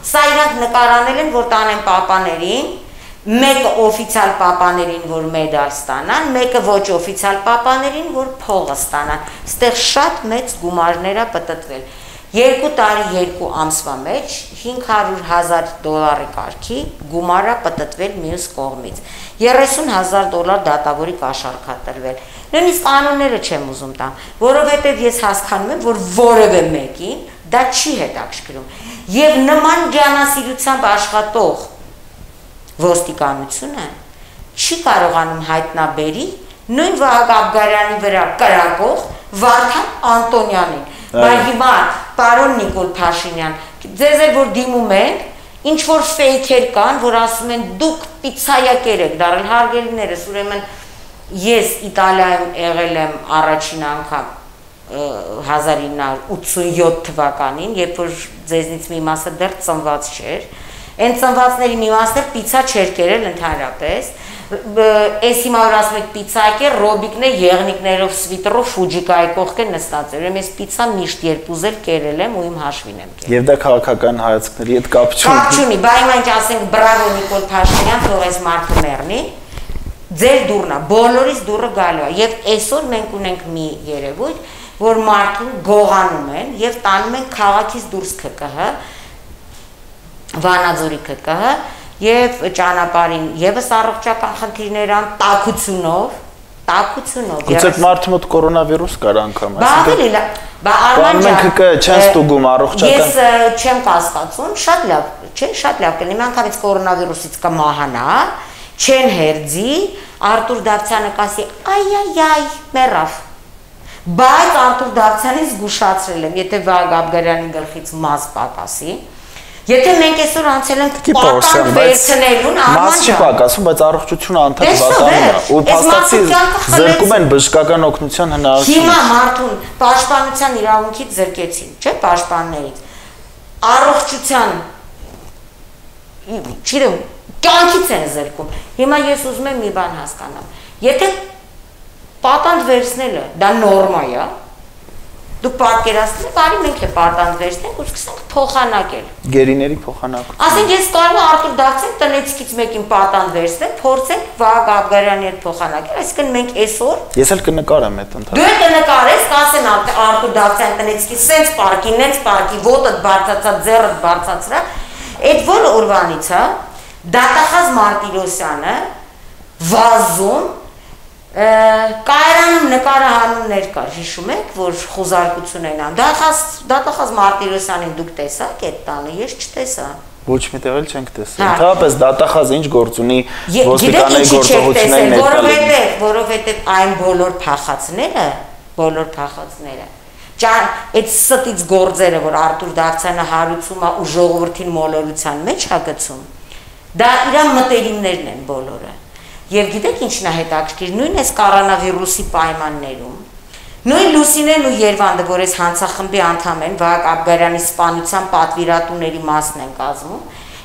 սա իրանք նկարանել են, որ տանեն պապաներին, մեկը օֆիցիալ պապաներին, որ մեդալ ստանան, մեկը ոչ օֆիցիալ պապաներին, որ փողը ստանան։ Այստեղ շատ մեծ գումարներ է պատտվել երկու տարի երկու ամսվա մեջ 500.000 դոլարի կարգի գումարա պատտվել մյուս կողմից. 30.000 դոլար դատավորի կաշառքա տրվել նույնիսկ անունները չեմ ուզում տամ որովհետև ես հասկանում եմ որ որևէ մեկին դա չի հետաքրքրում եւ նման ջանասիրությամբ աշխատող ոստիկանությունը չի կարողանում հայտնաբերի նույն Վահագ Աբգարյանի վրա կրակող Վարդան Անտոնյանին Բայց հիմա պարոն Նիկոլ Փաշինյան, ձեզ էլ որ դիմում ենք, ինչ որ ֆեյքեր կան, որ ասում են դուք պիցայակեր եք դարել հարգելիներս, ուրեմն ես Իտալիայում եղել եմ առաջին անգամ 1987 թվականին, երբ որ ձեզնից մի մասը դեռ ծնված չէր, այն ծնվածների մի մասը պիցա չէր կերել ընդհանրապես, Էս հիմա որ ասում եք պիցայկը, ռոբիկն է եղնիկներով սվիտրով ֆուջիկայի կողքը նստած է։ Ուրեմն ես պիցա միշտ երբ ուզել կերել եմ ու իմ հաշվին եմ կերել։ Եվ դա քաղաքական հայացքների հետ կապ չունի։ Կապ չունի, բայ հիմա ինչ ասենք բրավո Նիկոլ Փաշինյան, թող այս մարդը մեռնի։ Ձեր դուրնա, բոլորիս դուրը գալու է։ Եվ այսօր մենք ունենք մի երևույթ, որ մարդուն գողանում են եւ տանում են քաղաքից դուրս ԿԿՀ Վանաձորի ԿԿՀ եւ ճանապարհին եւս առողջական խնդիրներ ան տակությունով տակությունով Գուցե մարդու մոտ կորոնավիրուս կար անգամ, լավ։ Բա Արման ջան, մենք չեն ստուգում առողջական։ Ես չեմ կասկածում, շատ լավ, չէ, շատ լավ կլինի, անգամից կորոնավիրուսից կմահանա, չեն հերձի, Արտուր Դավթյանը կասի, այ-այ-այ, մեռավ։ Բայց Արտուր Դավթյանին զգուշացրել եմ, եթե Վահագ Աբգարյանի գլխից մաս պակասի, Եթե մենք այսօր անցել ենք պատանք վերցնելուն, Մաս չի պակասում, բայց առողջությունը անդադ վատանում է։ Ու փաստացի զրկում են բժշկական օգնության հնարավորություն։ Հիմա մարդուն պաշտպանության իրավունքից զրկեցին, չէ՞, պաշտպաններից։ Առողջության չգիտեմ, կյանքից են զրկում։ Հիմա ես ուզում եմ մի բան հասկանամ։ Եթե պատանդ վերցնելը դա նորմա է, Դուք պատկերացնեք, բարի մենք է պարտանդ վերցնենք ու սկսենք փոխանակել։ Գերիների փոխանակություն։ Ասենք ես կարող եմ Արտուր Դավթյան տնեցիկից մեկին պատանդ վերցնեմ, փորձենք Վահագ Աբգարյանի հետ փոխանակել, այսինքն մենք այսօր Ես էլ կնկարեմ այդ ընթացքը։ Դու կնկարես, կասեն Արտուր Դավթյան տնեցիկի սենց պարկի, նենց պարկի, ոտդ բարձացա, ձեռդ բարձացրա, այդ որ օրվանից է Դատախազ Մարտիրոսյանը վազում կայարանում նկարահանումներ կար, հիշում եք, որ խոզարկություն են անում։ Դատախազ դատախազ Մարտիրոսյանին դուք տեսաք այդ տանը, ես չտեսա։ Ոչ մի տեղ էլ չենք տեսել։ հա։ Ընդհանրապես դատախազը ինչ գործ ունի ոստիկանայի գործողությունների ներկայացնել։ Որովհետև որովհետև այն բոլոր փախածները, բոլոր փախածները Ճան այդ ստից գործերը, որ Արտուր Դավթյանը հարուցում է ու ժողովրդին մոլորության մեջ է գցում, դա իր մտերիմներն են բոլորը։ Եվ գիտեք ինչն է հետաքրքիր, նույն այս կորոնավիրուսի պայմաններում նույն Լուսինեն ու Երվանդը, որ այս հանցախմբի անդամ են, Վահագ Աբգարյանի սպանության պատվիրատուների մասն են կազմում,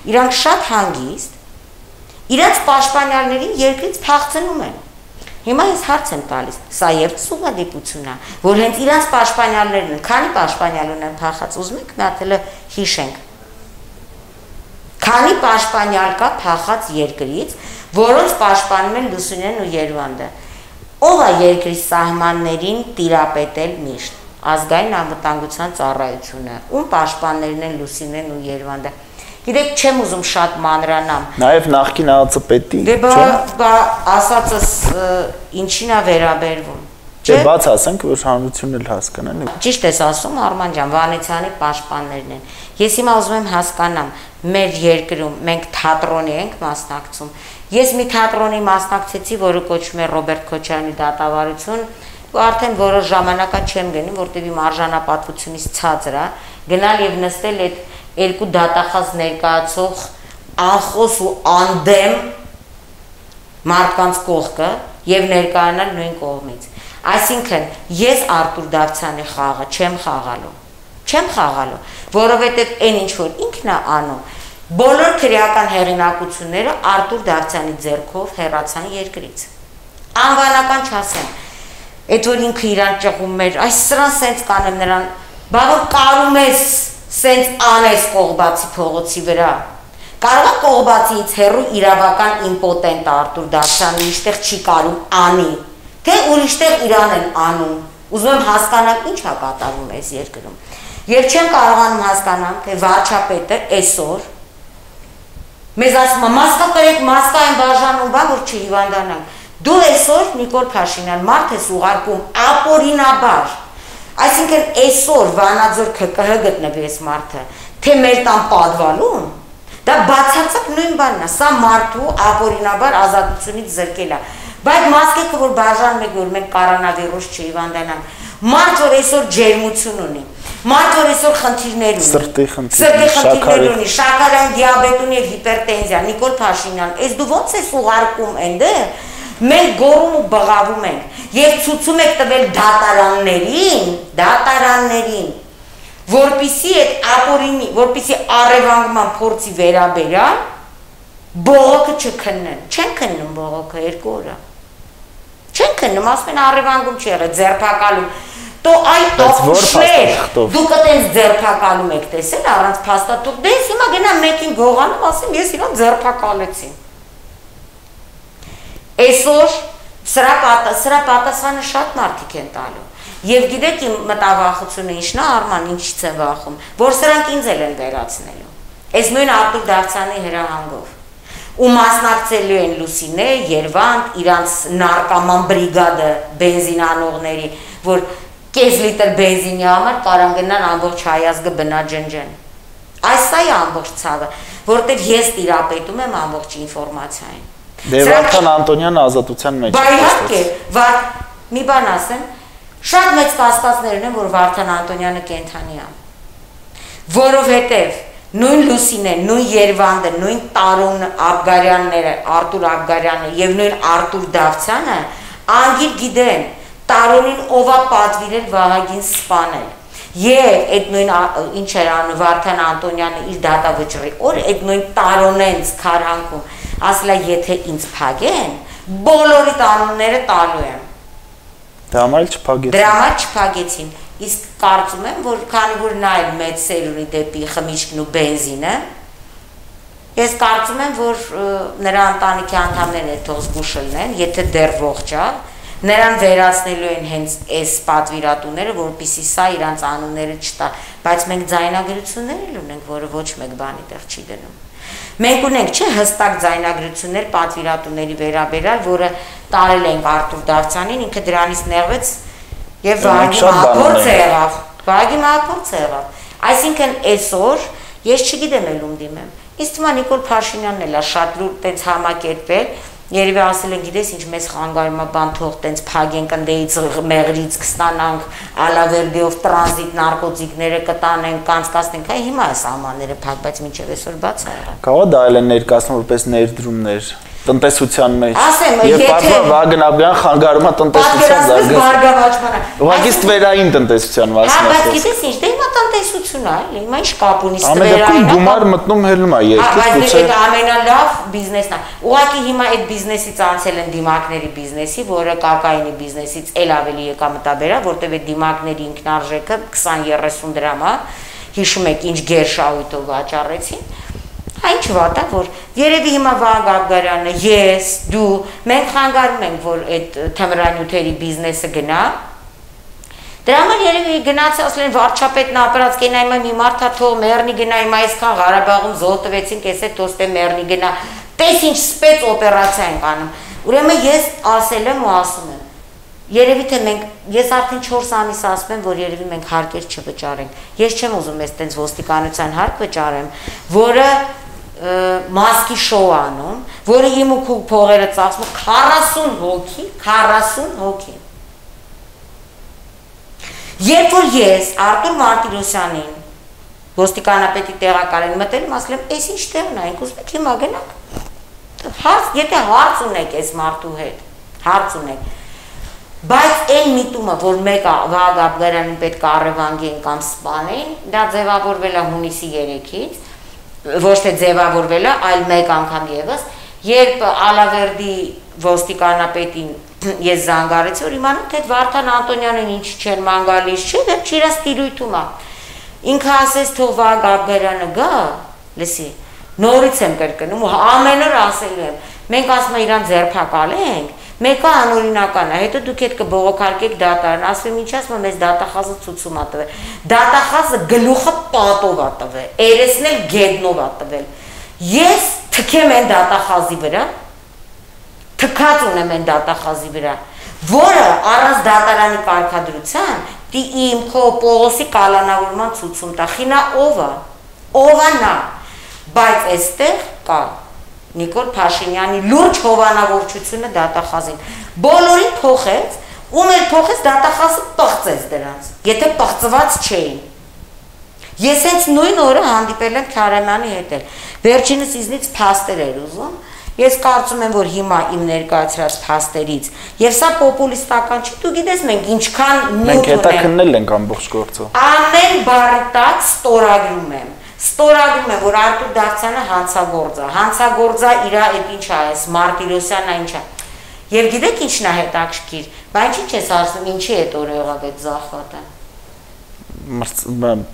իրանք շատ հանգիստ իրանց պաշտպանյալներին երկրից փախցնում են։ Հիմա ես հարց եմ տալիս, սա եւ սուղադիպություն է, որ հենց իրանց պաշտպանյալներն են, քանի պաշտպանյալ ունեն փախած, ուզում եք մի հատ հիշենք։ Քանի պաշտպանյալ կա փախած երկրից, որոնց պաշտպանում են Լուսինեն ու Երևանը։ Ո՞վ է երկրի սահմաններին տիրապետել միշտ ազգային անվտանգության ծառայությունը, ում պաշտպաններն են Լուսինեն ու Երևանը։ Գիտեք, չեմ ուզում շատ մանրանամ։ Նաև նախկին ԱԱՑ-պետի, չէ՞։ Դե բա ասածս ինչին է վերաբերվում։ Չէ, բաց ասենք, որ հանրությունն էլ հասկանան։ Ճիշտ ես ասում, Արման ջան, Վանեցյանի պաշտպաններն են։ Ես հիմա ուզում եմ հասկանամ, մեր երկրում մենք թատրոնի ենք մասնակցում, Ես մի թատրոնի մասնակցեցի, որը կոչվում է Ռոբերտ Քոչարյանի դատավարություն, ու արդեն որոշ ժամանակա չեմ գնում, որտեղ իմ արժանապատվությունից ցածր է, գնալ եւ նստել այդ երկու դատախազ ներկայացող անխոս ու անդեմ մարդկանց կողքը եւ ներկայանալ նույն կողմից։ Այսինքն ես Արտուր Դավթյանի խաղը չեմ խաղալու։ Չեմ խաղալու, որովհետեւ այն ինչ որ ինքն է անում, Բոլոր քրեական հեղինակությունները Արտուր Դավթյանի ձեռքով հեռացան երկրից։ Անվանական չասեմ։ Այդ որ ինքը իրան ճղում էր, այս սրան սենց կանեմ նրան, բա որ կարում ես սենց անես կողբացի փողոցի վրա։ Կարող է կողբացից հերու իրավական իմպոտենտ Արտուր Դավթյանը ինչտեղ չի կարում անի, թե ուրիշտեղ Իրան են անում։ Ուզում եմ հասկանալ ինչ է կատարվում այս երկրում։ Եվ չեմ կարողանում հասկանալ, թե վարչապետը այսօր մեզ ասում է մասկա կրեք, մասկա են բաժանում, բա որ չհիվանդանանք։ Դու այսօր Նիկոլ Փաշինյան մարդ ես ուղարկում ապօրինաբար։ Այսինքն այսօր Վանաձոր ԿԿՀ գտնվի այս մարդը, թե մեր տան պատվանում, դա բացարձակ նույն բանն է, սա մարդու ապօրինաբար ազատությունից զրկելա։ Բայց մասկեքը որ բաժանում եք, որ մենք կորոնավիրուս չհիվանդանանք, մարդ որ այսօր ջերմություն ունի, Մարդ որ այսօր խնդիրներ ունի։ Սրտի խնդիրներ, խնդիրներ ունի, շաքարային դիաբետ ունի հիպերտենզիա։ Նիկոլ Փաշինյան, այս դու ո՞նց ես ուղարկում այնտեղ։ Մենք գոռում ու բղավում ենք եւ ցուցում եք տվել դատարաններին, դատարաններին, որpիսի այդ ապորինի, որpիսի առևանգման փորձի վերաբերյալ բողոքը չքննեն։ Չեն քննում բողոքը երկու օր։ Չեն քննում, ասում են առևանգում չի եղել, ձերբակալում Տո այդ ողջներ դուք այդպես ձերբակալում եք տեսել առանց փաստաթուղթ դե ես հիմա գնամ մեկին գողանում ասեմ ես իրան ձերբակալեցի Այսօր սրա պատը սրա պատասխանը շատ մարդիկ են տալու Եվ գիտեք իմ մտավախությունը ինչն է, Արման, ինչից եմ վախում, որ սրանք ինձ էլ են վերացնելու։ Այս նույն Արտուր Դավթյանի հրահանգով ու մասնակցելու են Լուսինե, Երվանդ, իրանց նարկաման բրիգադը բենզինանողների, որ կես լիտր բենզինի համար կարան գնան ամբողջ հայազգը բնաջնջեն։ Այս սա է ամբողջ ցավը, որտեղ ես տիրապետում եմ ամբողջ ինֆորմացիային։ Դե Վարդան Անտոնյանը ազատության մեջ է։ Բայց իհարկե, վար մի բան ասեմ, շատ մեծ կասկածներ ունեմ, որ Վարդան Անտոնյանը կենթանի է։ Որովհետև նույն Լուսինեն, նույն Երևանը, նույն Տարոն Աբգարյանները, Արտուր Աբգարյանը եւ նույն Արտուր Դավթյանը անգիր գիտեն Տարոնին ովա պատվիրել Վահագին սպանել։ Եվ այդ նույն ինչ էր անում Վարդան Անտոնյանը իր դատավճռի օր այդ նույն Տարոնենց քարանքում ասլա եթե ինձ փագեն բոլորի տանունները տալու եմ Դրա համար չփագեցին։ Դրա համար չփագեցին։ Իսկ կարծում եմ, որ քանի որ նա էլ մեծ սեր ունի դեպի խմիչքն ու բենզինը, ես կարծում եմ, որ նրա ընտանիքի անդամներն էլ թող զգուշ լինեն, եթե դեռ ողջ է, նրան վերացնելու են հենց այս պատվիրատուները, որpիսի սա իրանց անունները չտա, բայց մենք ձայնագրություններ էլ ունենք, որը ոչ մեկ բանի տեղ չի դնում։ Մենք ունենք չէ հստակ ձայնագրություններ պատվիրատուների վերաբերյալ, որը տարել ենք Արտուր Դավթյանին, ինքը դրանից նեղվեց եւ Վահագի մահափորձ եղավ։ Վահագի մահափորձ եղավ։ Այսինքն այսօր ես չգիտեմ ել ում դիմեմ։ Իսկ թվում է Նիկոլ Փաշինյանն էլ է շատ լուրջ տենց համակերպել, Երևի ասել են, գիտես ինչ մեծ խանգարում է բան թող տենց փագենք ընդեից մեղրից կստանանք, ալավերդիով տրանզիտ նարկոտիկները կտանենք, կանցկացնենք, այ հիմա է սահմանները փակ, բայց մինչև այսօր բաց է եղել։ Կարող դա էլ են ներկայացնում որպես ներդրումներ տնտեսության մեջ։ Ասեմ, եթե Վագն Աբյան խանգարում է տնտեսության զարգացումը բարգավաճմանը։ Ուղղակի ստվերային տնտեսության Հա, մասին բայց է։ գիտես ինչ, դե հիմա տնտեսություն է, էլի, հիմա ինչ կապ ունի Ամեն դեպքում ստվերային։ գումար մտնում հելնում է Հա, բայց դե ամենալավ բիզնեսն է։ Ուղղակի հիմա այդ բիզնեսից անցել են դիմակների բիզնեսի, որը կակայինի բիզնեսից էլ ավելի եկամտաբեր է, որտեղ այդ դիմակների ինքնարժեքը 20-30 դրամ է։ Հիշում եք ինչ գերշահույթով վաճառեցին։ Այն չվատ է, որ երևի հիմա Վահագ Աբգարյանը, ես, դու, մենք խանգարում ենք, որ այդ թմրանյութերի բիզնեսը գնա, Դրա համար երևի գնաց ասել են վարչապետն ապրած կենա հիմա մի մարդա թող մեռնի գնա հիմա այսքան Ղարաբաղում զոհ տվեցին, կես է թոստե մեռնի գնա։ Տես ինչ սպեց օպերացիա են անում։ Ուրեմն ես ասել եմ ու ասում եմ։ Երևի թե մենք ես արդեն 4 ամիս ասում եմ, որ երևի մենք հարկեր չվճարենք։ Ես չեմ ուզում այս տենց ոստիկանության հարկ վճարեմ, որը մասկի շոու անում, որը իմ ու քո փողերը ծախսում 40 հոգի, 40 հոգի։ Երբ որ ես Արտուր Մարտիրոսյանին ոստիկանապետի տեղակալին մտել, ասել եմ, «Էս ինչ տեղն է, ինք ուզում եք հիմա գնանք»։ Հարց, եթե հարց ունեք այս մարդու հետ, հարց ունեք։ Բայց այն միտումը, որ մեկը Վահագ Աբգարյանին պետք է առևանգեն կամ սպանեն, դա ձևավորվել է հունիսի 3-ից, ոչ թե ձևավորվել է, այլ մեկ անգամ եւս, երբ Ալավերդի ոստիկանապետին [CLEARS THROAT] ես զանգարեցի, որ իմանամ, թե Վարդան Անտոնյանին ինչ չեն ման գալիս, չէ, դա ճիրա ստիլույթում է։ Ինքը ասեց թող Վահագ Աբգարյանը գա, լսի, նորից եմ կրկնում ու ամեն օր ասելու եմ։ Մենք ասում ենք իրան ձերբակալենք, մեկը անօրինական է, հետո դուք հետ կբողոքարկեք դատարան, ասում ինչ ասում մեզ դատախազը ցուցում ա տվել։ Դատախազը գլուխը պատով ա տվել, երեսն էլ գետնով ա տվել։ Ես թքեմ են դատախազի վրա, թքած ունեմ են դատախազի վրա, որը առանց դատարանի կարգադրության դի իմ քո Պողոսի կալանավորման ցուցում տա։ Խինա ով է։ Ով է նա։ Բայց այստեղ կա Նիկոլ Փաշինյանի լուրջ հովանավորչությունը դատախազին։ Բոլորին փոխեց, ում էլ փոխեց դատախազը պղծեց դրանց։ Եթե պղծված չէին։ Ես հենց նույն օրը հանդիպել եմ Քարամյանի հետ Վերջինս իզնից փաստեր էր ուզում։ Ես կարծում եմ, որ հիմա իմ ներկայացրած փաստերից եւ սա պոպուլիստական չի, դու գիտես մենք ինչքան նյութ մենք հետաքննել ենք ամբողջ գործը։ Ամեն բառի տակ ստորագրում եմ ստորագրում է, որ Արտուր Դավթյանը հանցագործ է։ Հանցագործ է իր այդ ինչ է, այս Մարտիրոսյանն ինչ է։ Եվ գիտեք ինչն է հետաքրքիր, բայց ինչ ես ասում, ինչի է տորը եղավ այդ զախվատը։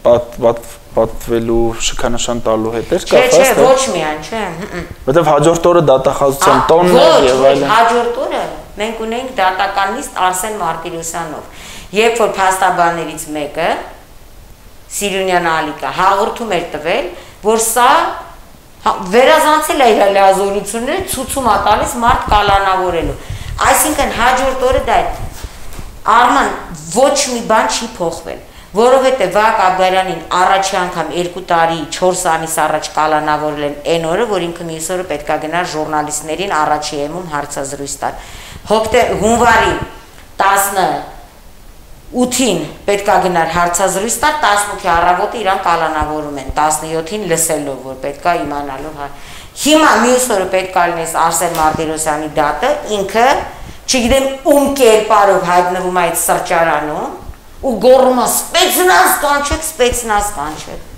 Պատ պատ պատվելու շքանշան տալու հետ էր կապված։ Չէ, չէ, ոչ միայն, չէ։ Որտեվ հաջորդ օրը դատախազության տոնն էր եւ այլն։ Հաջորդ օրը մենք ունենք դատականիստ Արսեն Մարտիրոսյանով։ երբ որ փաստաբաններից մեկը Սիրունյան Ալիկա հաղորդում էր տվել, որ սա հա, վերազանցել է իր լիազորությունները, ցուցում է տալիս մարդ կալանավորելու։ Այսինքն հաջորդ օրը դա Արման ոչ մի բան չի փոխվել որովհետև Վակ Աբգարյանին առաջի անգամ 2 տարի 4 ամիս առաջ կալանավորել են այն օրը, որ ինքը մյուս օրը պետքա գնար ժուրնալիստներին առաջի եմում հարցազրույց տալ։ Հոկտե հունվարի 18-ին պետքա գնար հարցազրույց տալ, 18-ի առավոտը իրան կալանավորում են, 17-ին լսելով, որ պետքա իմանալով հա։ Հիմա մյուս օրը պետք է լինես Արսեն Մարտիրոսյանի դատը, ինքը, չգիտեմ ում կերպարով հայտնվում այդ սրճարանում, ու գոռում է սպեցնազ կանչեք, սպեցնազ կանչեք։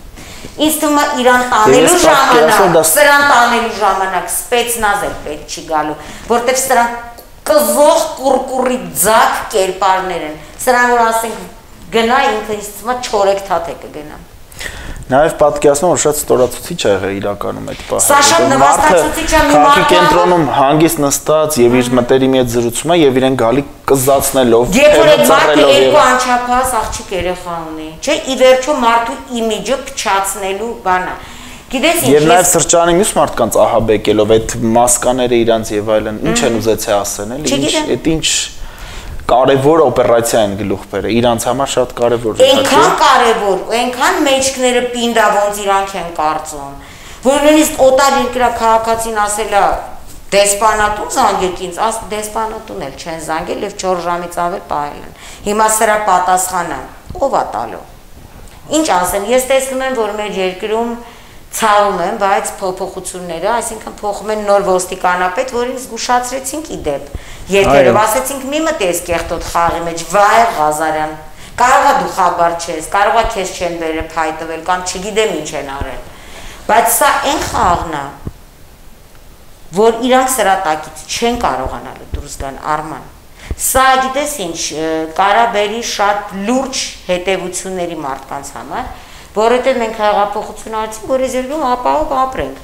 Ինձ թվում է իրան տանելու ժամանակ, սրան տանելու ժամանակ սպեցնազ էլ պետք չի գալու, որտեղ սրանք կզող կուրկուրի ձակ կերպարներ են։ Սրանք որ ասենք գնա ինքը ինձ թվում է 4 թաթ է կգնա։ Նաև պատկերացնում որ շատ ստորացուցիչ է եղել իրականում այդ պահը։ Սա շատ նվաստացուցիչ է մի մարդու կենտրոնում հանգիստ նստած եւ իր մտերիմի հետ զրուցում է եւ իրեն գալի կզացնելով, Երբ որ այդ մարդը երկու անչափահաս աղջիկ երեխա ունի, չէ, ի վերջո մարդու իմիջը փչացնելու բանա։ Գիտես ինչ։ Եվ նաև սրճարանի մյուս մարդկանց ահաբեկելով այդ մասկաները իրանց եւ այլն, ինչ են ուզեցի ասեն, էլի, ինչ, այդ ինչ կարևոր օպերացիա են գլուխ բերել։ Իրանց համար շատ կարևոր է։ Այնքան կարևոր, այնքան մեջքները պինդա ոնց իրանք են կարծում, որ նույնիսկ օտար երկրա քաղաքացին ասելա դեսպանատուն զանգեք ինձ, աս դեսպանատուն էլ չեն զանգել եւ 4 ժամից ավել պահել են։ Հիմա սրա պատասխանը ով է տալու։ Ինչ ասեմ, ես տեսնում եմ, որ մեր երկրում ցավում են, բայց փոփոխությունները, այսինքն փոխում են նոր ոստիկանապետ, որին զգուշացրեցինք իդեպ եթերով ասեցինք մի մտես կեղտոտ խաղի մեջ վայ Ղազարյան կարողա դու խաբար չես կարողա քեզ չեն բերել փայտվել կամ չգիտեմ ինչ են արել բայց սա այն խաղն է որ իրանք սրա տակից չեն կարողանալու դուրս գան արման սա գիտես ինչ կարա բերի շատ լուրջ հետևությունների մարդկանց համար որովհետև մենք հեղափոխություն արեցինք որ այս երկրում ապահով ապրենք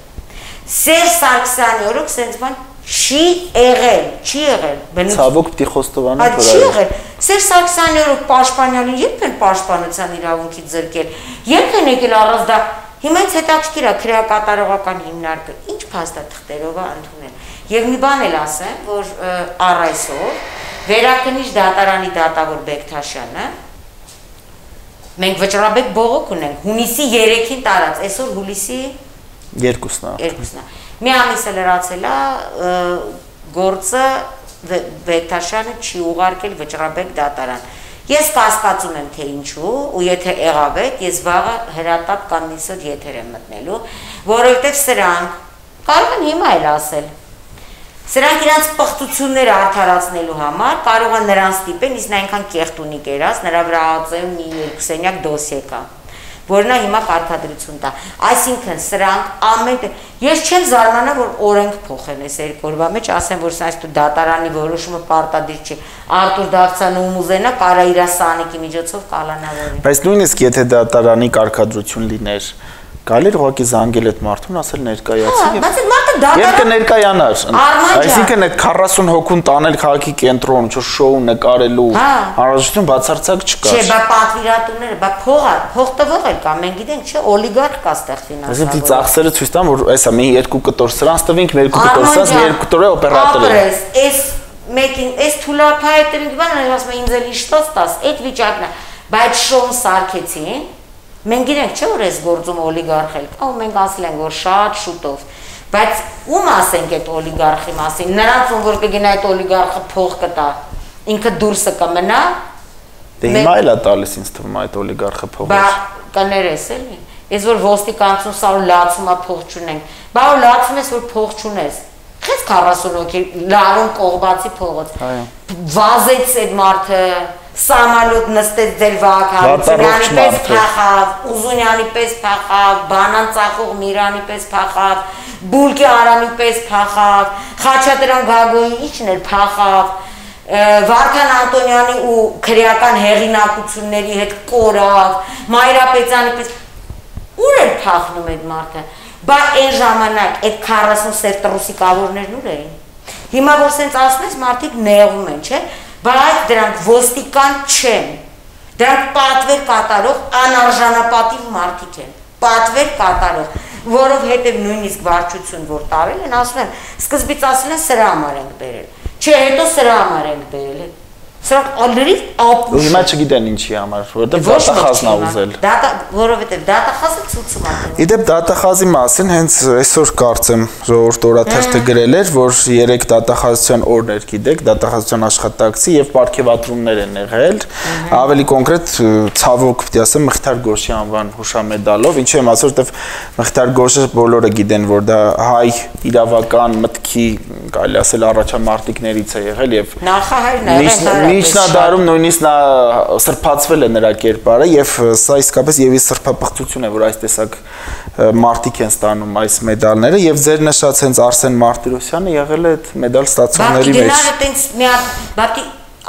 Սեր Սարգսյանի օրոք սենց բան Չի եղել, չի եղել։ Ցավոք պիտի խոստովանեմ, որ այլ։ Չի եղել։ Սերժ Սարգսյանյանը պաշտպանյալին երբ են պաշտպանության իրավունքից զրկել։ Երբ են եկել առանց դա Հիմա ինձ հետաքրքիր է քրեակատարողական հիմնարկը ինչ փաստաթղթերով է ընդունել։ Եվ մի բան էլ ասեմ, որ առ այսօր Վերակնիչ դատարանի դատավոր Բեկթաշյանը մենք վճռաբեկ բողոք ունենք հունիսի 3-ին տարած, այսօր հուլիսի 2-ն է։ 2-ն է։ Մի ամիս է լրացել է գործը Վետաշյանը չի ուղարկել վճռաբեկ դատարան։ Ես կասկածում եմ թե ինչու, ու եթե եղավ է, ես վաղը հրատապ կամ միսօր եթեր եմ մտնելու, որովհետև սրանք կարող են հիմա էլ ասել։ Սրանք իրանց պղտությունները արդարացնելու համար կարող են նրան ստիպեն, իսկ նա այնքան կեղտ ունի կերած, նրա վրա ածեմ մի երկու սենյակ դոսիե կա որ նա հիմա կարգադրություն տա։ Այսինքն սրանք ամեն ես չեմ զարմանա որ օրենք փոխեն այս երկու օրվա մեջ, ասեմ որ սա այստու դատարանի որոշումը պարտադիր չի։ Արտուր Դավթյանը ում ուզենա կարա իր սանիկի միջոցով կալանավորի։ Բայց նույնիսկ եթե դատարանի կարգադրություն լիներ, Գալի էր ուղակի զանգել այդ մարդուն, ասել ներկայացի եւ Բայց այդ մարդը դատարան Եվ կներկայանար։ Այսինքն այդ 40 հոգուն տանել քաղաքի կենտրոն, ինչ շոու նկարելու հարազատություն բացարձակ չկա։ Չէ, բա պատվիրատուները, բա փողը, փող տվող էլ կա, մենք գիտենք, չէ, օլիգարխ կա ստեղ ֆինանսավորը։ Այսինքն ծախսերը ցույց տան, որ այսա մի երկու կտոր սրանց տվինք, մի երկու կտոր սրանց, մի երկու կտոր է օպերատորը։ Այս մեկին, այս թուլափայը դրինք բանը ասում ինձ էլ իշտոց տաս, այդ վիճակն է, բայց շոուն սարքեցին Մենք գիտենք չէ որ այս գործում օլիգարխ կա, ու մենք ասել ենք որ շատ շուտով բայց ում ասենք այդ օլիգարխի մասին նրանց ում որ կգնա այդ օլիգարխը փող կտա ինքը դուրսը կմնա դե հիմա էլ է տալիս ինձ թվում այդ օլիգարխը փողը բա կներես էլի ես որ ոստիկանություն սա լացում է փող չունենք բա ու լացում ես որ փող չունես քեզ 40 հոգի լարուն կողբացի փողոց վազեց այդ մարդը Սամալոտ նստեց ձեր վաղաքարությունյանի պես փախավ, Ուզունյանի պես փախավ, Բանան ծախող Միրանի պես փախավ, Բուլկի Արամի պես փախավ, Խաչատրյան Գագոյի իջն էր փախավ, Վարդան Անտոնյանի ու քրեական հեղինակությունների հետ կորավ, Մայրապետյանի պես ուր էր փախնում այդ մարդը։ Բա այն ժամանակ այդ 40 սերտրուսիկավորներն ուր էին։ Հիմա որ սենց ասնես մարդիկ նեղում են, չէ՞ բայց դրանք ոստիկան չեն։ Դրանք պատվեր կատարող անարժանապատիվ մարդիկ են։ Պատվեր կատարող, որովհետև նույնիսկ վարչություն որ տարել են, ասում են, սկզբից ասել են սրա համար ենք բերել։ Չէ, հետո սրա համար ենք բերել։ Սրանք ալրիվ ապուշ։ Հիմա չգիտեն ինչի համար, որովհետև դատախազն ա ուզել։ Դատա, որովհետև դատախազը ցույցում է։ Իդեպ դատախազի մասին հենց այսօր կարծեմ ժողովուրդ օրաթերթը գրել էր, որ 3 դատախազության օրներ գիտեք, դատախազության աշխատակցի եւ ապարքեվատրումներ են եղել։ Ավելի կոնկրետ ցավոք պիտի ասեմ Մխիթար Գոշի անվան հուշամեդալով, ինչու եմ ասում, որովհետև Մխիթար Գոշը բոլորը գիտեն, որ դա հայ իրավական մտքի, կարելի ասել առաջամարտիկներից է եղել եւ նախահայրն է եղել միջնադարում նույնիսկ նա սրբացվել է նրա կերպարը եւ սա իսկապես եւի սրբապղծություն է որ այս տեսակ մարտիկ են ստանում այս մեդալները եւ ձեր նշած հենց Արսեն Մարտիրոսյանը եղել է այդ մեդալ ստացողների մեջ։ Բա դենալը տենց մի հատ բատի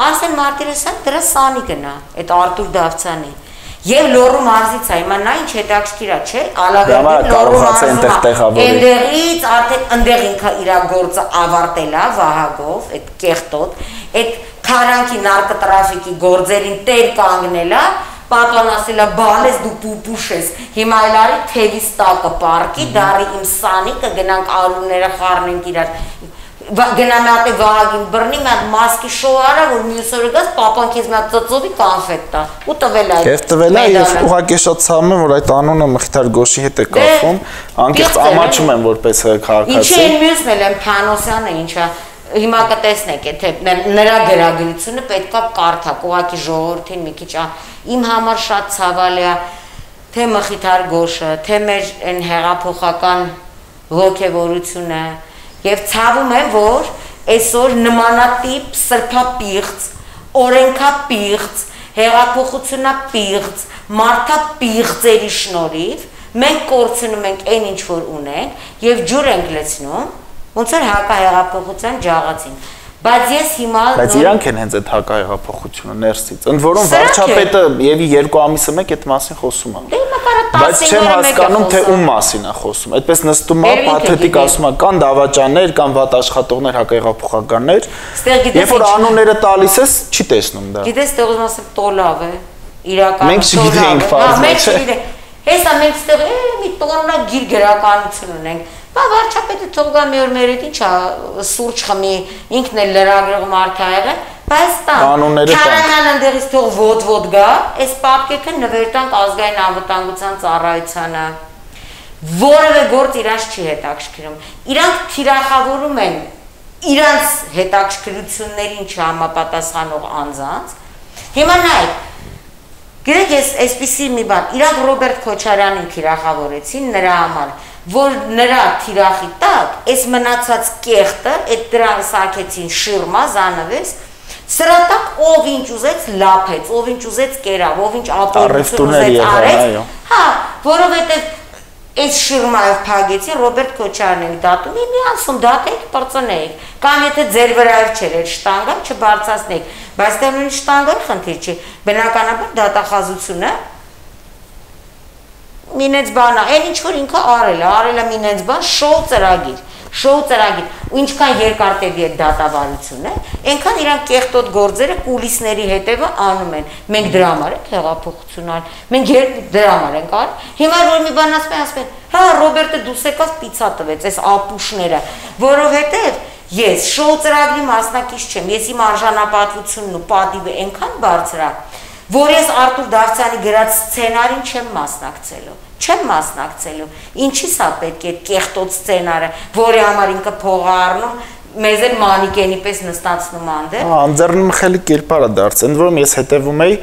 Արսեն Մարտիրոսյան դրա սանի գնա այդ Արտուր Դավթյանի Եվ Լոռու մարզից է, հիմա նա ինչ հետաքրքիր է, չէ՞, Ալավերդին Լոռու մարզում։ Այնտեղից արդեն այնտեղ ինքը իր գործը ավարտել է Վահագով, այդ կեղտոտ, այդ քարանքի նարկոտրաֆիկի գործերին տեր կանգնելա, պատվան ասելա բալես դու պուպուշ ես հիմա էլ արի թևիս տակը պարկի դարի իմ սանիկը գնանք արուները խառնենք իրար գնամ հատե վահագին բռնի մի հատ մասկի շոու արա որ մյուս օրը գաս papan քեզ մի հատ ծծովի կոնֆետ տա ու տվել այդ Եվ տվել է եւ ուղղակի շատ ցավում եմ որ այդ անունը Մխիթար Գոշի հետ է դե, կապվում անկեղծ ամաչում եմ որպես քաղաքացի Ինչի մյուսն էլ են Փանոսյանը ինչա հիմա կտեսնեք, եթե նրա գրագրությունը պետքա կարդակ, ուղղակի ժողովրդին մի քիչ իմ համար շատ ցավալի է թե Մխիթար Գոշը, թե մեր այն հեղափոխական ողջևորությունը եւ ցավում եմ, որ այսօր նմանատիպ սրբապիղծ, օրենքապիղծ, հեղափոխությունապիղծ, մարդապիղծերի շնորհիվ մենք կորցնում ենք այն ինչ որ ունենք եւ ջուր ենք լցնում ոնց որ հակահեղափոխության ջաղացին բայց ես հիմա բայց իրանք են հենց այդ հակահեղափոխությունը ներսից ընդ որում վարչապետը եւի երկու ամիսը մեկ այդ մասին խոսում է դե հիմա կարա 10 բայց չեմ հասկանում թե ում մասին է խոսում այդպես նստում է պաթետիկ ասում է կան դավաճաններ կան վատ աշխատողներ հակահեղափոխականներ երբ որ անունները տալիս ես չի տեսնում դա գիտես ուզում ասեմ տոլավ է իրական մենք չգիտենք ֆարզ մենք չգիտենք հեսա մենք ստեղ մի տոննա գիր գրականություն ունենք Բա վարչապետը թող գա մի օր մեր հետ ինչա սուրճ խմի, ինքն էլ լրագրող մարդ ա եղել, բայց տա Քարանան ընդերից թող ոտ-ոտ գա, այս պապկեքը նվերտանք ազգային անվտանգության ծառայությանը որևէ գործ իրանց չի հետաքրքրում։ Իրանք թիրախավորում են իրանց հետաքրքրություններին չհամապատասխանող անձանց։ Հիմա նայեք, Գիտեք, ես այսպեսի մի բան, իրանք Ռոբերտ Քոչարյանին թիրախավորեցին նրա համար, որ նրա թիրախի տակ այս մնացած կեղտը, այդ դրան սարքեցին շիրմա, զանվես, սրա տակ ով ինչ ուզեց լափեց, ով ինչ ուզեց կերավ, ով ինչ ապօրություն ուզեց արեց։ Հա, որովհետև այս շիրմայով փագեցին Ռոբերտ Քոչարյանին դատում, մի ասում դատեք, բրծնեիք։ Կամ եթե ձեր վրայով չէր այդ շտանգը, չբարձրացնեք, բայց դա նույն շտանգը խնդիր չի։ Բնականաբար դատախազությունը մինեց բանա, այն ինչ որ ինքը արել է, արել է մինեց բան, շոու ծրագիր, շոու ծրագիր, ու ինչքան երկարտեվի է դատավարությունը, այնքան իրանք կեղտոտ գործերը կուլիսների հետևը անում են։ Մենք դրա համար ենք հեղափոխություն ան։ Մենք դրա համար ենք արել։ Հիմա որ մի բան ասում են, ասում են, հա Ռոբերտը դուս եկավ պիցա տվեց այս ապուշները, որովհետև ես շոու ծրագրի մասնակից չեմ, ես իմ արժանապատվությունն ու պատիվը այնքան բարձր է, որ ես Արտուր Դավթյանի գրած սցենարին չեմ մասնակցելու չեմ մասնակցելու ինչի՞ սա պետք է կեղտոտ սցենարը որի համար ինքը փող առնում մեզ էլ մանիկենի պես նստացնում անդե։ Հա, անձեռնում խելի կերպար է դարձել, ընդ որում ես հետևում էի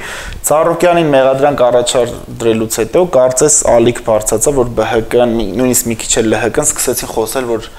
Ծառուկյանին մեղադրանք առաջադրելուց հետո կարծես ալիք բարձացա, որ ԲՀԿ-ն նույնիսկ մի քիչ էլ ԼՀԿ-ն սկսեցին խոսել, որ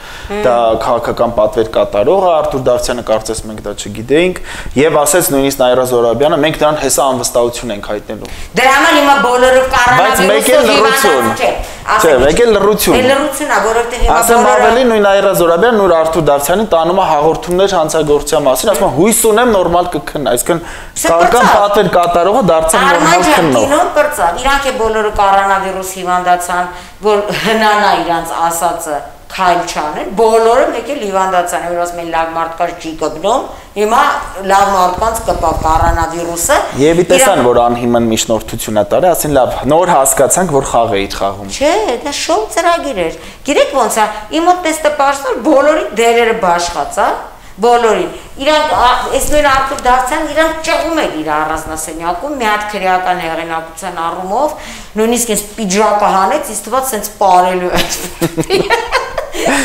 դա քաղաքական պատվեր կատարող է, Արտուր Դավթյանը կարծես մենք դա չգիտեինք, եւ ասեց նույնիսկ Նայրա Զորաբյանը, մենք դրան հեսա անվստահություն ենք հայտնելու։ Դրա համար հիմա բոլորը կառավարություն չէ։ Չէ, մեկ էլ լրություն։ Էլ լրությունն է, որովհետեւ հիմա Ասեմ ավելի նույն Նայրա Զորաբյանն ու Արտուր Դավթյանին տանում է հաղորդումներ հանցագործության մասին, ասում է հույս ունեմ նորմալ կքննա, այսինքն քաղաքական պատեր կատարողը դարձավ նորմալ քննող։ Արման կրծավ, իրանք է բոլորը կորոնավիրուս հիվանդացան, որ [LAUGHS] հնանա իրանց ասածը քայլ չանեն, բոլորը մեկ էլ հիվանդացան, որ ասում են լավ մարդկանց չի կգնում, հիմա լավ մարդկանց կպավ կորոնավիրուսը։ Եվ տեսան, որ անհիմն միջնորդություն է տարի, ասին լավ, նոր հասկացանք, որ խաղ էիդ խաղում։ Չէ, դա շոու ծրագիր էր։ Գիտեք ոնց է, իմ մոտ տեստը պարզներ բոլորի դերերը բաշխած, հա բոլորին։ Իրանք այս նույն Արտուր Դավթյան իրանք ճղում էր իր առանձնասենյակում մի հատ քրեական հեղինակության առումով, նույնիսկ այս պիջակը հանեց, ինձ թվաց սենց ապարելու է։ [LAUGHS]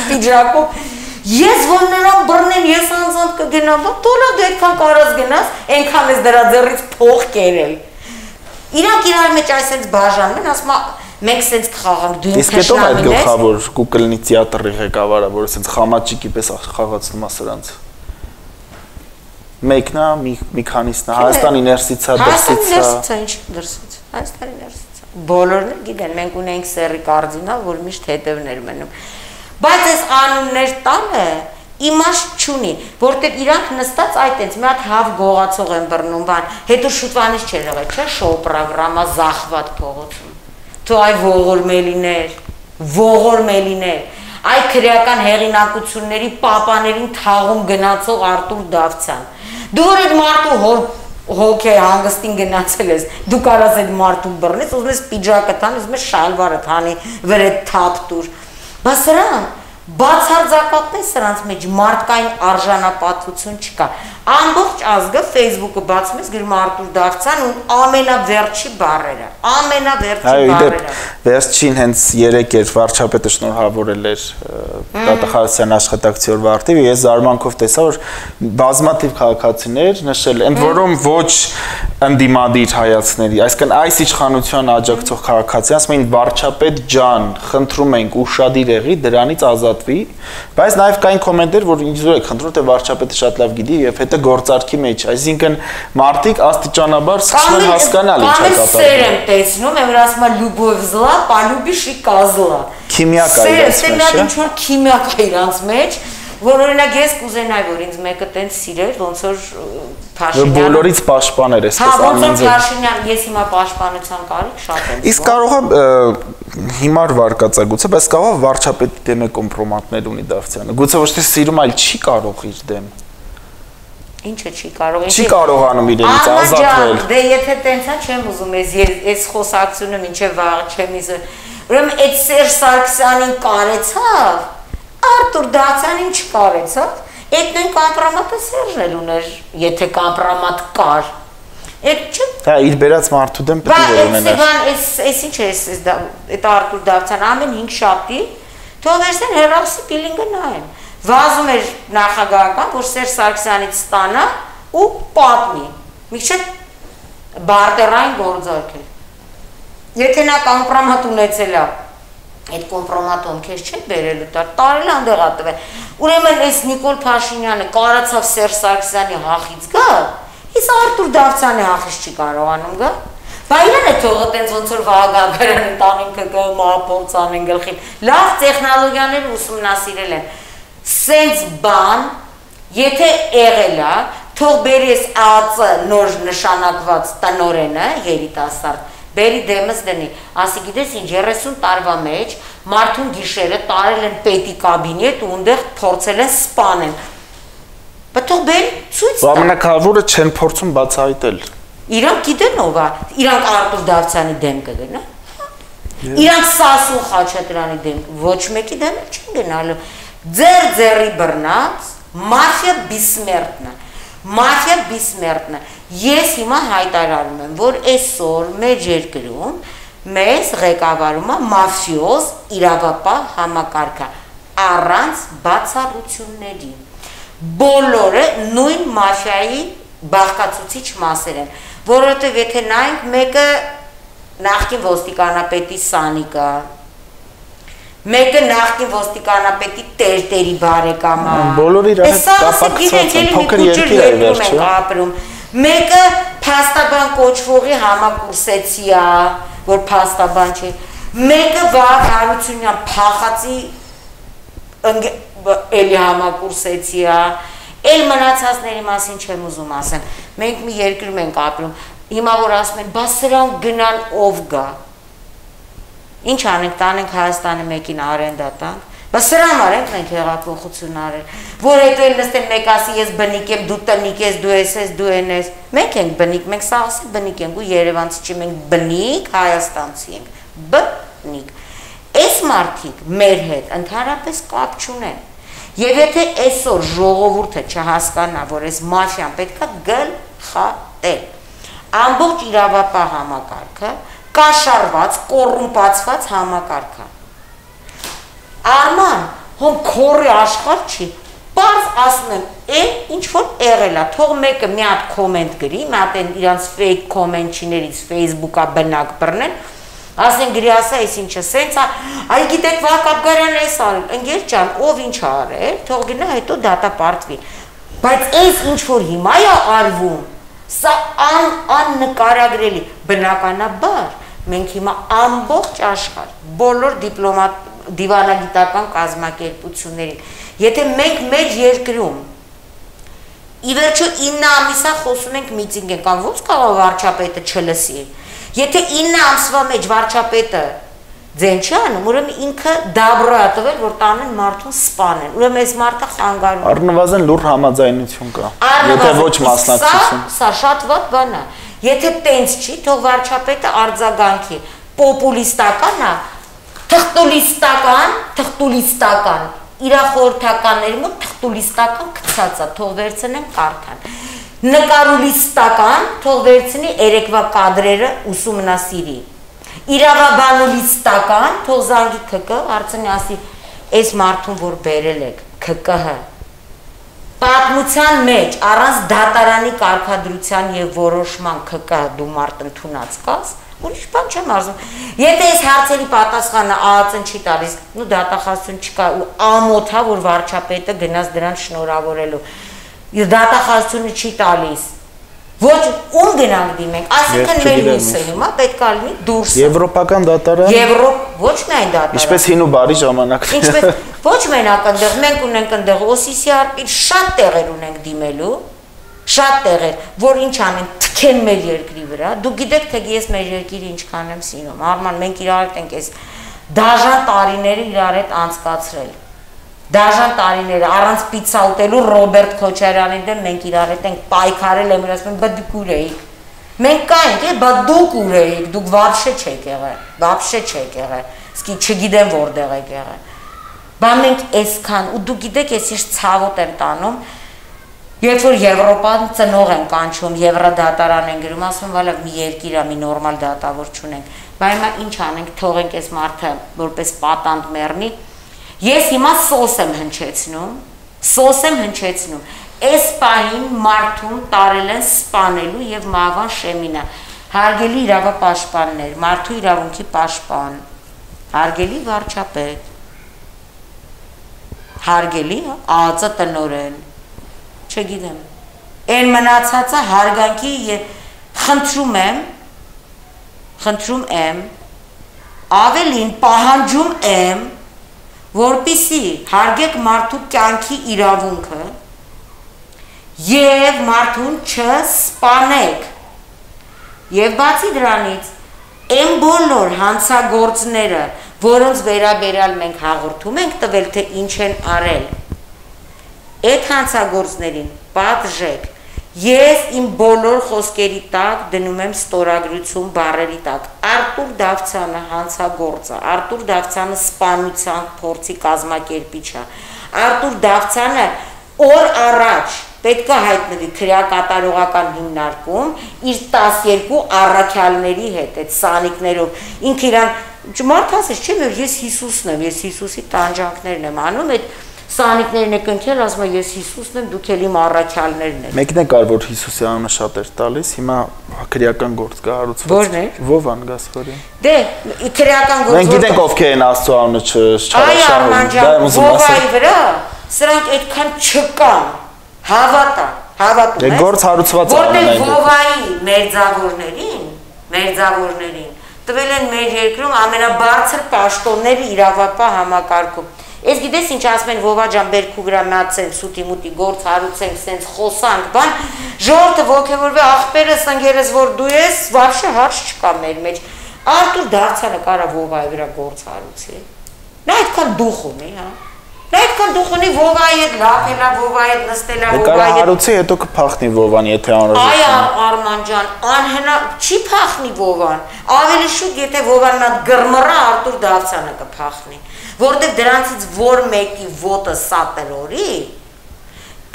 Պիջակով Ես որ նրան բռնեն, ես անձամբ կգնամ, տոլա դու այդքան կարած գնաս, այնքան ես դրա ձեռից փող կերել։ Իրանք իրար մեջ այսպես բաժանում են, ասում մենք սենց կխաղանք, դու ինքն ես։ Իսկ հետո այդ գլխավոր Google-ի թիատրի ղեկավարը, որը սենց խամաճիկի պես խաղացնում է սրանց։ Մեկն է, մի մի քանիսն է, Հայաստանի ներսից է, դրսից է։ Հայաստանի ներսից է, ինչ դրսից։ Հայաստանի ներսից Բոլորն գիտեն, մենք ունենք Սերի կարձինա, որ միշտ հետևներ մնում։ Բայց այս անուններ տանը իմաստ չունի, որտեղ իրանք նստած այդ այնց մի հատ հավ գողացող են բռնում բան, հետո շուտվանից չէ եղել, չէ, շոու պրոգրամա զախված փողոցում։ Თუ այ ողորմելիներ, ողորմելիներ, այ քրեական հեղինակությունների պապաներին թաղում գնացող Արտուր Դավթյան։ Դու որ այդ մարդու հոր հոգե հանգստին գնացել ես, դու կարաս այդ մարդու բռնես, ուզում ես պիջակը տան, ուզում ես շալվարը տանի, վրե թափ տուր։ Բա սրան բացարձակապես սրանց մեջ մարդկային արժանապատվություն չկա։ Ամբողջ ազգը Facebook-ը բացում ես գրում Արտուր Դավթյան ու ամենավերջի բառերը, ամենավերջի բառերը։ Վերջին հենց 3 էր վարչապետը շնորհավորել էր Տաթախարասյան աշխատակցի օրվա արտիվ, ես զարմանքով տեսա, որ բազմաթիվ քաղաքացիներ նշել, ընդ որում ոչ ընդդիմադիր հայացների, այսինքն այս իշխանության աջակցող քաղաքացին ասում էին վարչապետ ջան, խնդրում ենք ուշադիր եղի, դրանից ազատվի, բայց նաև կային կոմենտներ, որ ինձ զուր է խնդրում, թե վարչապետը շատ լավ գիտի եւ հետո գործարքի մեջ, այսինքն մարդիկ աստիճանաբար սկսում են հասկանալ ինչա կատարվում։ Կամ սեր եմ տեսնում, եմ որ ասում եմ լյուբով զլա, պալյուբիշի կազլա։ Քիմիա կա իրաց մեջ։ Սերը, դա ինչ որ քիմիա կա իրաց մեջ որ օրինակ ես կուզենայի որ ինձ մեկը տենց սիրեր, ոնց որ Փաշինյանը բոլորից պաշտպաներ ամեն ձև։ Հա, ոնց որ Փաշինյան, ես հիմա պաշտպանության կարիք շատ եմ։ Իսկ կարող է հիմար վարկածագուցը, բայց կարող է վարչապետի դեմ է կոմպրոմատներ ունի Դավթյանը։ Գուցե ոչ թե սիրում, այլ չի կարող իր դեմ։ Ինչը չի կարող։ Չի կարողանում իրենից ազատվել։ Դե եթե տենցա չեմ ուզում, ես ես խոսակցությունը ինչե վաղ չեմ իզ։ Ուրեմն այդ Սերժ Սարգսյանին կարեցավ, Արտուր Դացյանին չկարեցավ Այդ նույն կամպրոմատը Սերժն էլ ուներ, եթե կամպրոմատ կար։ Այդ չէ։ Դա իր բերած մարդու դեմ պետք է ունենար։ Բայց այս այս ինչ է, դա այդ Արտուր Դավթյան ամեն 5 շաբթի թող վերցեն հերոսի պիլինգը նայեն։ Վազում էր նախագահական, որ Սերժ Սարգսյանից ստանա ու պատմի։ Մի չէ բարտերային գործարք է։ Եթե նա կամպրոմատ ունեցել է այդ կոմպրոմատում քեզ չէ բերելու տար, տարել անդեղա տվել։ Ուրեմն այս Նիկոլ Փաշինյանը կարացավ Սերժ Սարգսյանի հախից գա, իսկ Արտուր Դավթյանի հախից չի կարողանում գա։ Բա իրեն է թողը տենց ոնց որ Վահագնարյանը տանինքը գում ապորց անեն գլխին։ Լավ տեխնոլոգիաներ ուսումնասիրել են։ Սենց բան, եթե եղել է, թող բերի այս ԱԱՑ նոր նշանակված տնորենը երիտասարդ բերի դեմս դնի, ասի գիտես ինչ 30 տարվա մեջ մարդուն գիշերը տարել են պետի կաբինետ ու այնտեղ փորձել են սպանել։ Բայց թող բերի ցույց տա։ Ամենակարևորը չեն փորձում բացահայտել։ Իրանք գիտեն ով է, իրանք Արտուր Դավթյանի դեմ կգնա։ Իրանք Սասուն Խաչատրյանի դեմ ոչ մեկի դեմ չեն գնալու։ Ձեր ձերի բռնած մաֆիա բիսմերտնա։ Մաֆիա բիսմերտնա։ Ես հիմա հայտարարում եմ, որ այսօր մեր երկրում մեզ ղեկավարում է մաֆիոզ իրավապահ համակարգը առանց բացառությունների։ Բոլորը նույն մաֆիայի բաղկացուցիչ մասեր են, որովհետև եթե նայենք մեկը նախկին ոստիկանապետի Սանիկա, մեկը նախկին ոստիկանապետի տերտերի բարեկամա։ Բոլորը իրար կապակցված են, փոքր երկիր է վերջը։ ապրում Մեկը փաստաբան կոչվողի համակուրսեցի է, որ փաստաբան չի։ Մեկը Վահ Հարությունյան փախածի էլի համակուրսեցի է։ Էլ մնացածների մասին չեմ ուզում ասեմ։ Մենք մի երկրում ենք ապրում։ Հիմա որ ասում են, բա սրան գնան ով գա։ Ինչ անենք, տանենք Հայաստանը մեկին արենդա տանք։ Բայց սրա համար ենք մենք հեղափոխություն արել, որ հետո էլ նստեն մեկ ասի ես բնիկ եմ, դու տնիկ ես, դու ես ես, դու են ես։ Մենք ենք բնիկ, մենք սաղսի բնիկ ենք ու Երևանցի չի, մենք բնիկ Հայաստանցի ենք։ Բնիկ։ Այս մարդիկ մեր հետ ընդհանրապես կապ չունեն։ Եվ եթե այսօր ժողովուրդը չհասկանա, որ այս մաֆիան պետքա գլխատել, ամբողջ իրավապահ համակարգը կաշառված, կոռումպացված համակարգ է Արման, հոմ քորի աշխարհ չի։ Պարզ ասում եմ, է ինչ որ եղել է, թող մեկը մի հատ կոմենտ գրի, մի հատ են իրանց fake կոմենտչիներից Facebook-ա բնակ բռնեն, ասեն գրի ասա, այս ինչը սենց է, այ գիտեք Վակապգարյան էս արել, ընկեր ջան, ով ինչ արել, թող գնա հետո դատապարտվի։ Բայց այս ինչ որ հիմա է արվում, սա ան աննկարագրելի, բնականաբար մենք հիմա ամբողջ աշխարհ, բոլոր դիպլոմատ դիվանագիտական կազմակերպություններին։ Եթե մենք մեր երկրում ի վերջո 9 ամիսա խոսում ենք միտինգ ենք, կամ ո՞նց կարող վարչապետը չլսի։ Եթե 9 ամսվա մեջ վարչապետը ձեն չի անում, ուրեմն ինքը դաբրո է տվել, որ տանեն մարդուն սպանեն։ Ուրեմն այս մարդը խանգարում Առնվազն լուր համաձայնություն կա։ Եթե ոչ մասնակցություն։ Սա սա շատ ված բան է։ Եթե տենց չի, թող վարչապետը արձագանքի։ Պոպուլիստական է, թղթուլիստական, թղթուլիստական իրախորհրդականների մոտ թղթուլիստական գցած է, թող վերցնեն կարդան։ Նկարուլիստական թող վերցնի երեկվա կադրերը ուսումնասիրի։ Իրավաբանուլիստական թող զանգի ԿԿ, հարցնի ասի, այս մարդուն որ բերել եք ԿԿՀ պատմության մեջ առանց դատարանի կարգադրության եւ որոշման ԿԿ դու մարդ ընդունած կաս, ուրիշ բան չեմ ասում։ Եթե այս հարցերի պատասխանը ԱԱՑ-ն չի տալիս, նու դատախազություն չկա ու ամոթա որ վարչապետը գնաց դրան շնորհավորելու։ Իր դատախազությունը չի տալիս։ Ոչ ում գնանք դիմենք, այսինքն մեր լույսը հիմա պետք է լինի դուրս։ Եվրոպական դատարան։ Եվրոպ ոչ միայն դատարան։ Ինչպես հին ու բարի ժամանակներ։ Ինչպես [LAUGHS] ոչ մենակ այնտեղ մենք ունենք այնտեղ OCCR-ի շատ տեղեր ունենք դիմելու, շատ տեղեր, որ ինչ անեն, թքեն մեր երկրի վրա։ Դու գիտեք, թե ես մեր երկիրը ինչքան եմ սիրում։ Արման, մենք իրար հետ ենք այս դաժան տարիները իրար հետ անցկացրել դաժան տարիներ առանց պիցա ուտելու Ռոբերտ Քոչարյանի դեմ մենք իրար հետ ենք պայքարել, եմ ասում, բա դուք ուր էիք։ Մենք կայինք, է, բա դուք ուր էիք, դուք վաբշե չեք եղել, վաբշե չեք եղել, սկի չգիտեմ որտեղ եք եղել։ Բա մենք այսքան ու դու գիտեք, ես իշ ցավոտ եմ տանում, Երբ որ Եվրոպան ծնող են կանչում, Եվրադատարան են գրում, ասում վալա մի երկիր է, մի նորմալ դատավոր չունենք։ Բայց հիմա ինչ անենք, թողենք այս մարդը որպես պատանդ մեռնի, Ես հիմա սոս եմ հնչեցնում, սոս եմ հնչեցնում։ Այս պահին մարդուն տարել են սպանելու եւ մահվան շեմինա։ Հարգելի իրավապաշտպաններ, մարդու իրավունքի պաշտպան, հարգելի վարչապետ, հարգելի ԱԱԾ տնորեն, չգիտեմ։ Այն մնացածը հարգանքի եւ խնդրում եմ, խնդրում եմ, ավելին պահանջում եմ, որպիսի հարգեք մարդու կյանքի իրավունքը եւ մարդուն չսպանեք։ Եւ բացի դրանից, այն բոլոր հանցագործները, որոնց վերաբերյալ մենք հաղորդում ենք տվել, թե ինչ են արել, այդ հանցագործներին պատժեք։ Ես իմ բոլոր խոսքերի տակ դնում եմ ստորագրություն բառերի տակ։ Արտուր Դավթյանը հանցագործը, Արտուր Դավթյանը սպանության փորձի կազմակերպիչ է։ Արտուր Դավթյանը օր առաջ պետք է հայտնվի քրեակատարողական հիմնարկում իր 12 առաքյալների հետ, այդ սանիկներով։ Ինքը իրան մարդ ասես, չէ՞ որ ես Հիսուսն եմ, ես Հիսուսի տանջանքներն եմ անում, այդ սանիկներն եք ընկել, ասում եմ ես Հիսուսն եմ, դուք էլի մառաքյալներն եք։ Մեկն է կար, որ Հիսուսի անունը շատ էր տալիս, հիմա քրեական գործ կա հարուցված։ Որն է։ Վովան Գասպարյան։ Դե, քրեական գործ։ Մենք գիտենք ովքեր են Աստծո անունը չչարաշահում։ Դա եմ ուզում ասել։ Վովայի վրա սրանք այդքան չկան։ Հավատա, հավատում ես։ Դե գործ հարուցված է ամենայն դեպքում։ Որտեղ Վովայի մերձավորներին, մերձավորներին տվել են մեր երկրում ամենաբարձր պաշտոնները իրավապահ համակարգում Ես գիտես ինչ ասում են Վովա ջան Բերքուգրանացեն սուտի մուտի գործ հարուցենք, սենց խոսանք, բան ժողովուրդը ողքեվորվի ախպերս, ընկերս, որ դու ես, վարշե հարց չկա մեր մեջ։ Արտուր դարձա նկարա Վովայի վրա գործ հարուցի։ Նա այդքան դուխ ունի, հա։ Նա այդքան դուխ ունի Վովայի հետ լափելա, Վովայի հետ նստելա, Դե Վովայի կարա հետ հարուցի հետո կփախնի Վովան, եթե անհրաժեշտ։ Արման ջան, անհնա չի փախնի Վովան։ Ավելի շուտ եթե Վովան նա գրմռա Արտուր Դավթյանը կփախնի, որովհետև դրանցից որ մեկի ոտը սատերորի,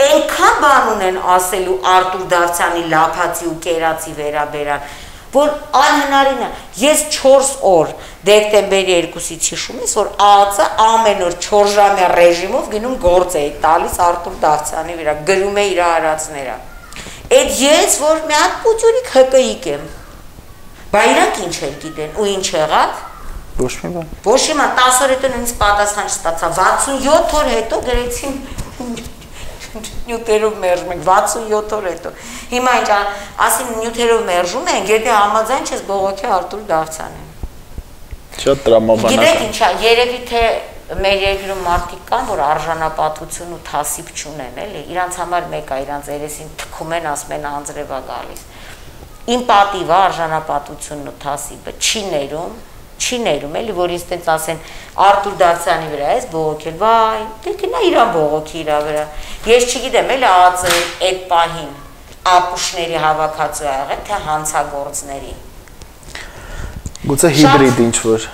այնքան բան ունեն ասելու Արտուր Դավթյանի լափացի ու կերացի վերաբերան, որ անհնարին է։ Ես 4 օր դեկտեմբերի 2-ից հիշում ես, որ ԱԱՑ-ը ամեն օր 4 ժամյա ռեժիմով գնում գործ էի տալիս Արտուր Դավթյանի վրա, գրում է իր արածները։ Այդ ես որ մի հատ պուտյուրիկ հկիկ եմ։ Բա իրանք ինչ են գիտեն ու ինչ եղավ։ Ոչ մի բան։ Ոչ իմանա 10 օր հետո նույնիսկ պատասխան չստացա 67 օր հետո գրեցին նյութերով մերժում ենք 67 օր հետո։ Հիմա ինչ ասին նյութերով մերժում ենք, եթե համաձայն չես բողոքի Արտուր Դավթյանին։ Շատ տրամաբանական։ Գիտեք ինչա, երևի թե մեր երկրում մարդիկ կան, որ արժանապատվություն ու թասիբ չունեն, էլի։ Իրանց համար մեկ է, իրանց երեսին թքում են, ասում են անձրևա գալիս։ Իմ պատիվը արժանապատվությունն ու թասիբը չի ներում, չի ներում, էլի, որ ինձ տենց ասեն Արտուր Դավթյանի վրա ես բողոքել, վայ, դե գնա իրան բողոքի իրա վրա։ Ես չգիտեմ, էլի ԱԱՑ-ի այդ պահին ապուշների հավաքածու ա եղել, թե հանցագործների։ Գուցե հիբրիդ ինչ որ։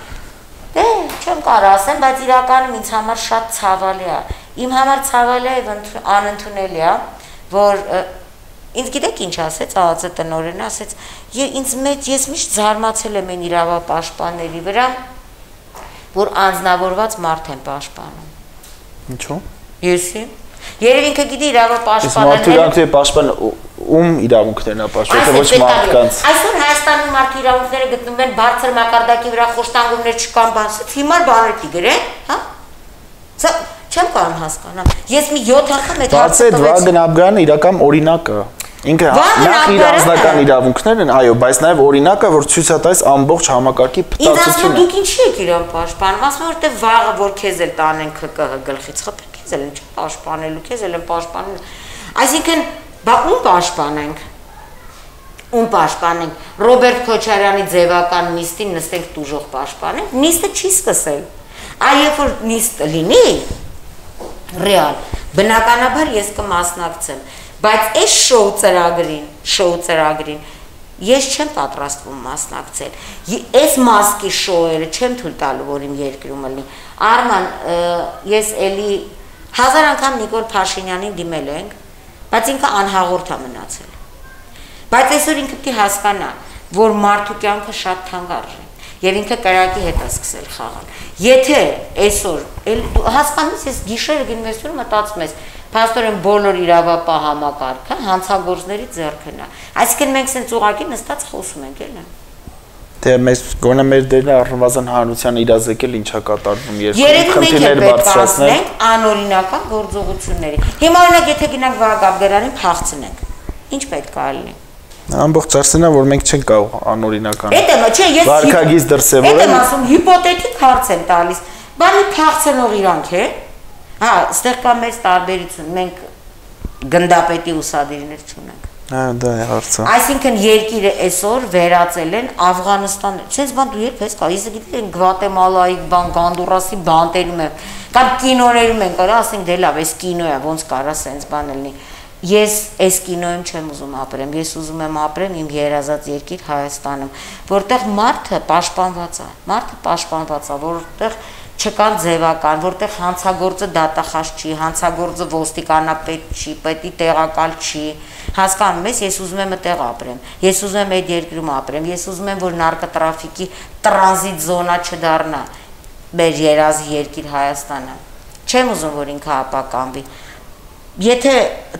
Դե, չեմ կարող ասեմ, բայց իրականում ինձ համար շատ ցավալի է։ Իմ համար ցավալի է անընդունելի է, որ ինձ գիտեք ինչ ասեց ԱԱՑ տնօրենը, ասեց, «Ես ինձ մեջ ես միշտ զարմացել եմ այն իրավապաշտպանների վրա, որ անznավորված մարդ են պաշտպանում»։ Ինչու՞։ Եսի։ Երևի ինքը գիտի Իսկ իրավապաշտպանը մարդու իրանք պաշտպան ում իրավունքներն է պաշտպան, թե ոչ մարդկանց։ Այսօր Հայաստանում մարդու իրավունքները գտնվում են բարձր մակարդակի վրա, խոշտանգումներ չկան, բանսից հիմար բաներ դի գրեն, հա? Սա չեմ կարող հասկանալ։ Ես մի 7 անգամ այդ Բացի այդ Վագն Աբգանը իրական օրինակ է։ Ինքը նախ իր անձնական իրավունքներն են, այո, բայց նաև օրինակ է, որ ցույց է տալիս ամբողջ համակարգի Ինձ ասում փտացությունը։ դուք ինչի եք իրան պաշտպանում, ասում որ դե վաղը որ քեզ էլ տանեն ԿԿՀ գլխից խփեն, քեզ էլ ինչ պաշտպանելու, քեզ էլ են պաշտպանում։ Այսինքն, բա ում պաշտպանենք։ Ում պաշտպանենք։ Ռոբերտ Քոչարյանի ձևական նիստին նստենք դուժող պաշտպանենք, նիստը չի սկսել։ Այ երբ որ նիստ լինի, ռեալ, բնականաբար ես կմասնակցեմ, բայց այս շոու ծրագրին, շոու ծրագրին ես չեմ պատրաստվում մասնակցել։ Այս մասկի շոուերը չեմ թույլ տալու, որ իմ երկրում լինի։ Արման, ես էլի հազար անգամ Նիկոլ Փաշինյանին դիմել ենք, բայց ինքը անհաղորդ է մնացել։ Բայց այսօր ինքը պիտի հասկանա, որ մարդու կյանքը շատ թանկարժ է եւ ինքը կրակի հետ է սկսել խաղալ։ Եթե այսօր էլ դու հասկանում ես, ես գիշերը գնում ես ու մտածում ես, Փաստորեն բոլոր իրավապահ համակարգը հանցագործների ձեռքն է։ Այսինքն մենք սենց ուղակի նստած խոսում ենք, էլի։ Դե մեզ գոնե մեր դերն առնվազն հանրության իրազեկել ինչա կատարվում երկրում, Երևի մենք էլ խնդիրներ պետք է բարձրացնել։ անօրինական գործողությունների։ Հիմա օրինակ եթե գնանք Վահագաբգերանին փախցնենք, ինչ պետք է լինի։ Ամբողջ արսենա, որ մենք չենք կարող անօրինական։ Էդ եմ, չէ, ես Վարկագիծ դրսևորել- Էդ եմ ասում, հիպոթետիկ հարց եմ տալիս։ Բանի փախցնող իրանք է։ Հա, ստեղ կա մեծ տարբերություն։ Մենք գնդապետի ուսադիրներ չունենք։ Հա, դա է հարցը։ Այսինքն երկիրը այսօր վերածել են Աֆղանստան։ Չես բան դու երբ ես կա, ես գիտեմ Գվատեմալայի բան, Գանդուրասի բանտերում եմ, կամ կինոներում են կարա ասենք դե լավ, այս կինո է, ոնց կարա սենց բան լինի։ Ես այս կինոյում չեմ ուզում ապրեմ, ես ուզում եմ ապրեմ իմ երազած երկիր Հայաստանում, որտեղ մարդը պաշտպանված է, մարդը պաշտպանված է, որտեղ չկան ձևական, որտեղ հանցագործը դատախազ չի, հանցագործը ոստիկանապետ չի, պետի տեղակալ չի։ Հասկանում ես, ես ուզում եմ այդտեղ ապրեմ։ Ես ուզում եմ այդ երկրում ապրեմ։ Ես ուզում եմ, որ նարկոտրաֆիկի տրանզիտ զոնա չդառնա մեր երազի երկիր Հայաստանը։ Չեմ ուզում, որ ինքը ապականվի։ Եթե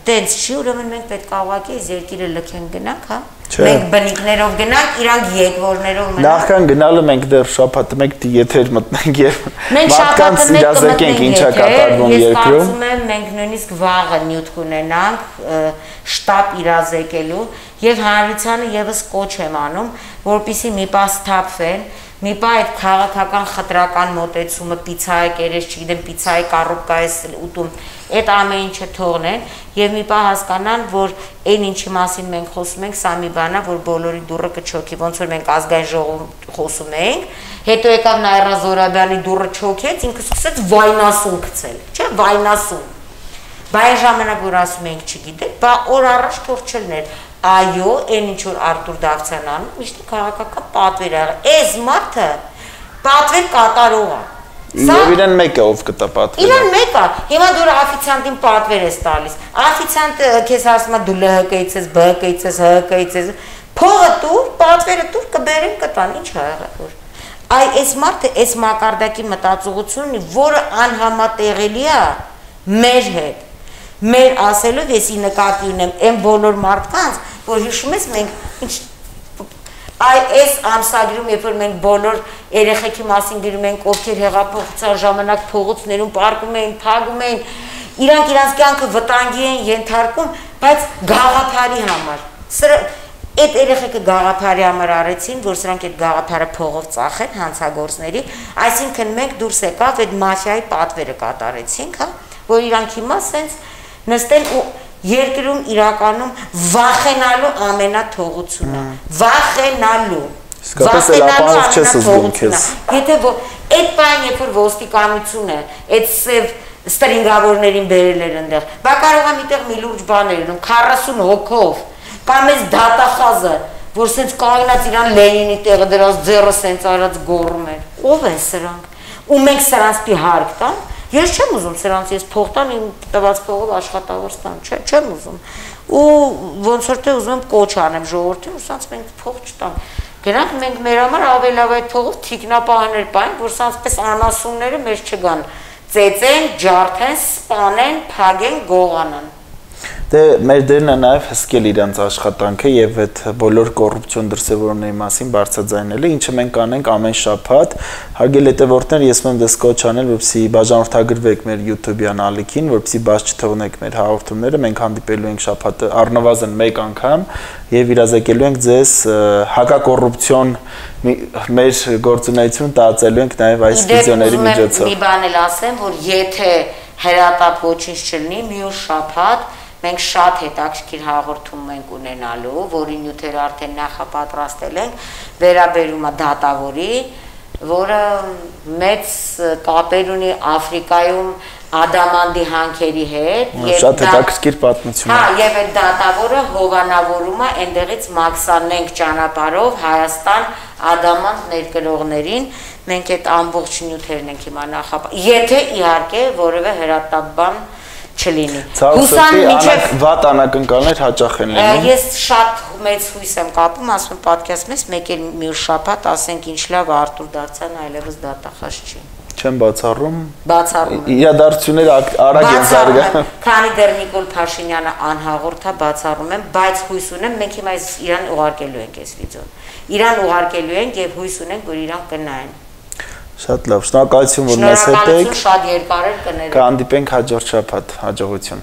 տենց չի, ուրեմն մենք պետք է ուղղակի այս երկիրը լքենք գնանք, հա։ Չէ։ Մենք բնիկներով գնանք, իրանք եկվորներով մնանք։ Նախքան գնալը մենք դեռ շփաթ մեկ եթեր մտնենք եւ Մենք մարդկանց իրազեկենք ինչա կատարվում Ես երկրում։ կարծում եմ մենք նույնիսկ վաղը նյութ կունենանք շտաբ իրազեկելու եւ հանրությանը եւս կոչ եմ անում, որpիսի մի պա սթափվեն, մի պա այդ քաղաքական խտրական մոտեցումը պիցայի կերես, չգիտեմ, պիցայի կառուպկայես ուտում, այդ ամեն ինչը թողնեն եւ մի պա հասկանան, որ այն ինչի մասին մենք խոսում ենք, սա մի բան է, որ բոլորի դուրը կչոքի, ոնց որ մենք ազգային ժողովում խոսում ենք, Հետո եկավ Նայրա Զորաբյանի դուրը չոքեց, ինքը սկսեց վայնասուն գցել, չէ, վայնասուն։ Բայ ժամանակ որ ասում ենք չգիտեք, բա օր առաջ թողչելներ։ Այո, այն ինչ որ Արտուր Դավթյանն միշտ քաղաքական պատվեր ա։ Էս մարդը պատվեր կատարող է։ Եվ իրեն մեկը ով կտա պատվերը։ Իրեն մեկը։ Հիմա դու աֆիցիանտին պատվեր ես տալիս։ Աֆիցիանտը քեզ ասում է դու ԼՀԿ-ից ես, ԲՀԿ-ից ես, ՀՀԿ-ից ես։ Փողը տուր, պատվերը տուր, կբերեն կտան, ինչ եղել որ։ Այ այս մարդը այս մակարդակի մտածողությունն ունի, որը անհամատեղելի է մեր հետ։ Մեր ասելով եսի նկատի ունեմ այն բոլոր մարդկանց, որ հիշում ես մենք ինչ Այ այս ամսագրում, երբ որ մենք բոլոր երեխեքի մասին գրում ենք, ովքեր հեղափոխության ժամանակ փողոցներում պարկում էին, փագում էին, իրանք իրանց կյանքը վտանգի են ենթարկում, բայց գաղափարի համար։ Սրա այդ երեխեքը գաղափարի համար արեցին, որ սրանք այդ գաղափարը փողով ծախեն հանցագործների, այսինքն մենք դուրս եկավ այդ մաֆիայի պատվերը կատարեցինք, հա, որ իրանք հիմա սենց նստեն ու երկրում իրականում վախենալու ամենաթողությունն է վախենալու իսկապես էլ ապահով չես զգում քեզ եթե այդ բանը երբ որ ոստիկանությունը այդ սև ստրինգավորներին բերել էր այնտեղ բա կարող է միտեղ մի լուրջ բաներ ունում 40 հոգով կամ այս դատախազը որ սենց կայնած իրան Լենինի տեղը դրած ձեռը սենց արած գոռում էր ով է սրանք ու մենք սրանց պի հարկ տանք Ես չեմ ուզում սրանց ես փող տամ իմ տված փողով աշխատավոր ստամ, չէ, չեմ ուզում։ Ու ոնց որ թե ուզում եմ կոչ անեմ ժողովրդին, ու սրանց մենք փող չտանք։ Գրանք մենք մեր համար ավելի լավ այդ փողով թիկնապահներ պային, որ սրանցպես անասունները մեզ չգան։ Ծեծեն, ջարդեն, սպանեն, փագեն, գողանան։ Դե մեր դերն է նաև հսկել իրանց աշխատանքը եւ այդ բոլոր կոռուպցիոն դրսևորումների մասին բարձրաձայնելը, ինչը մենք կանենք ամեն շաբաթ։ Հարգել հետևորդներ, ես մեմ դες կոչ անել, որպեսզի բաժանորդագրվեք մեր YouTube-յան ալիքին, որպեսզի բաց չթողնեք մեր հաղորդումները։ Մենք հանդիպելու ենք շաբաթը առնվազն 1 անգամ եւ իրազեկելու ենք ձեզ հակակոռուպցիոն մեր գործունեություն տածելու ենք նաև այս վիդեոների միջոցով։ Մի բան էլ ասեմ, որ եթե հրատապ ոչինչ չլինի, մի օր շաբաթ մենք շատ հետաքրքիր հաղորդում ենք ունենալու, որի նյութերը արդեն նախապատրաստել ենք, վերաբերում է դատավորի, որը մեծ կապեր ունի Աֆրիկայում ադամանդի հանքերի հետ եւ շատ հետաքրքիր պատմություն է։ Հա, եւ այդ դատավորը հովանավորում է այնտեղից մաքսանենք ճանապարհով Հայաստան ադամանդ ներկրողներին մենք այդ ամբողջ նյութերն ենք հիմա նախապ եթե իհարկե որևէ հրատապան չլինի։ Հուսան միջև վատ անակնկալներ հաճախ են լինում։ Ես շատ մեծ հույս եմ կապում, ասում եմ պատկասում ես մեկ էլ մի շաբաթ ասենք ինչ լավ Արտուր դարձան այլևս դատախազ չի։ Չեմ բացառում։ Բացառում։ Իրադարձությունները արագ են զարգանում։ [LAUGHS] Քանի դեռ Նիկոլ Փաշինյանը անհաղորդ է բացառում եմ, բայց հույս ունեմ մենք հիմա իրան ուղարկելու ենք այս վիդեոն։ Իրան ուղարկելու ենք եւ հույս ունենք, որ իրան կնայեն։ Շատ լավ, շնորհակալություն, որ մեզ հետ եք։ Շնորհակալություն, շատ երկար էր կներեք։ Կհանդիպենք հաջորդ շաբաթ, հաջողություն։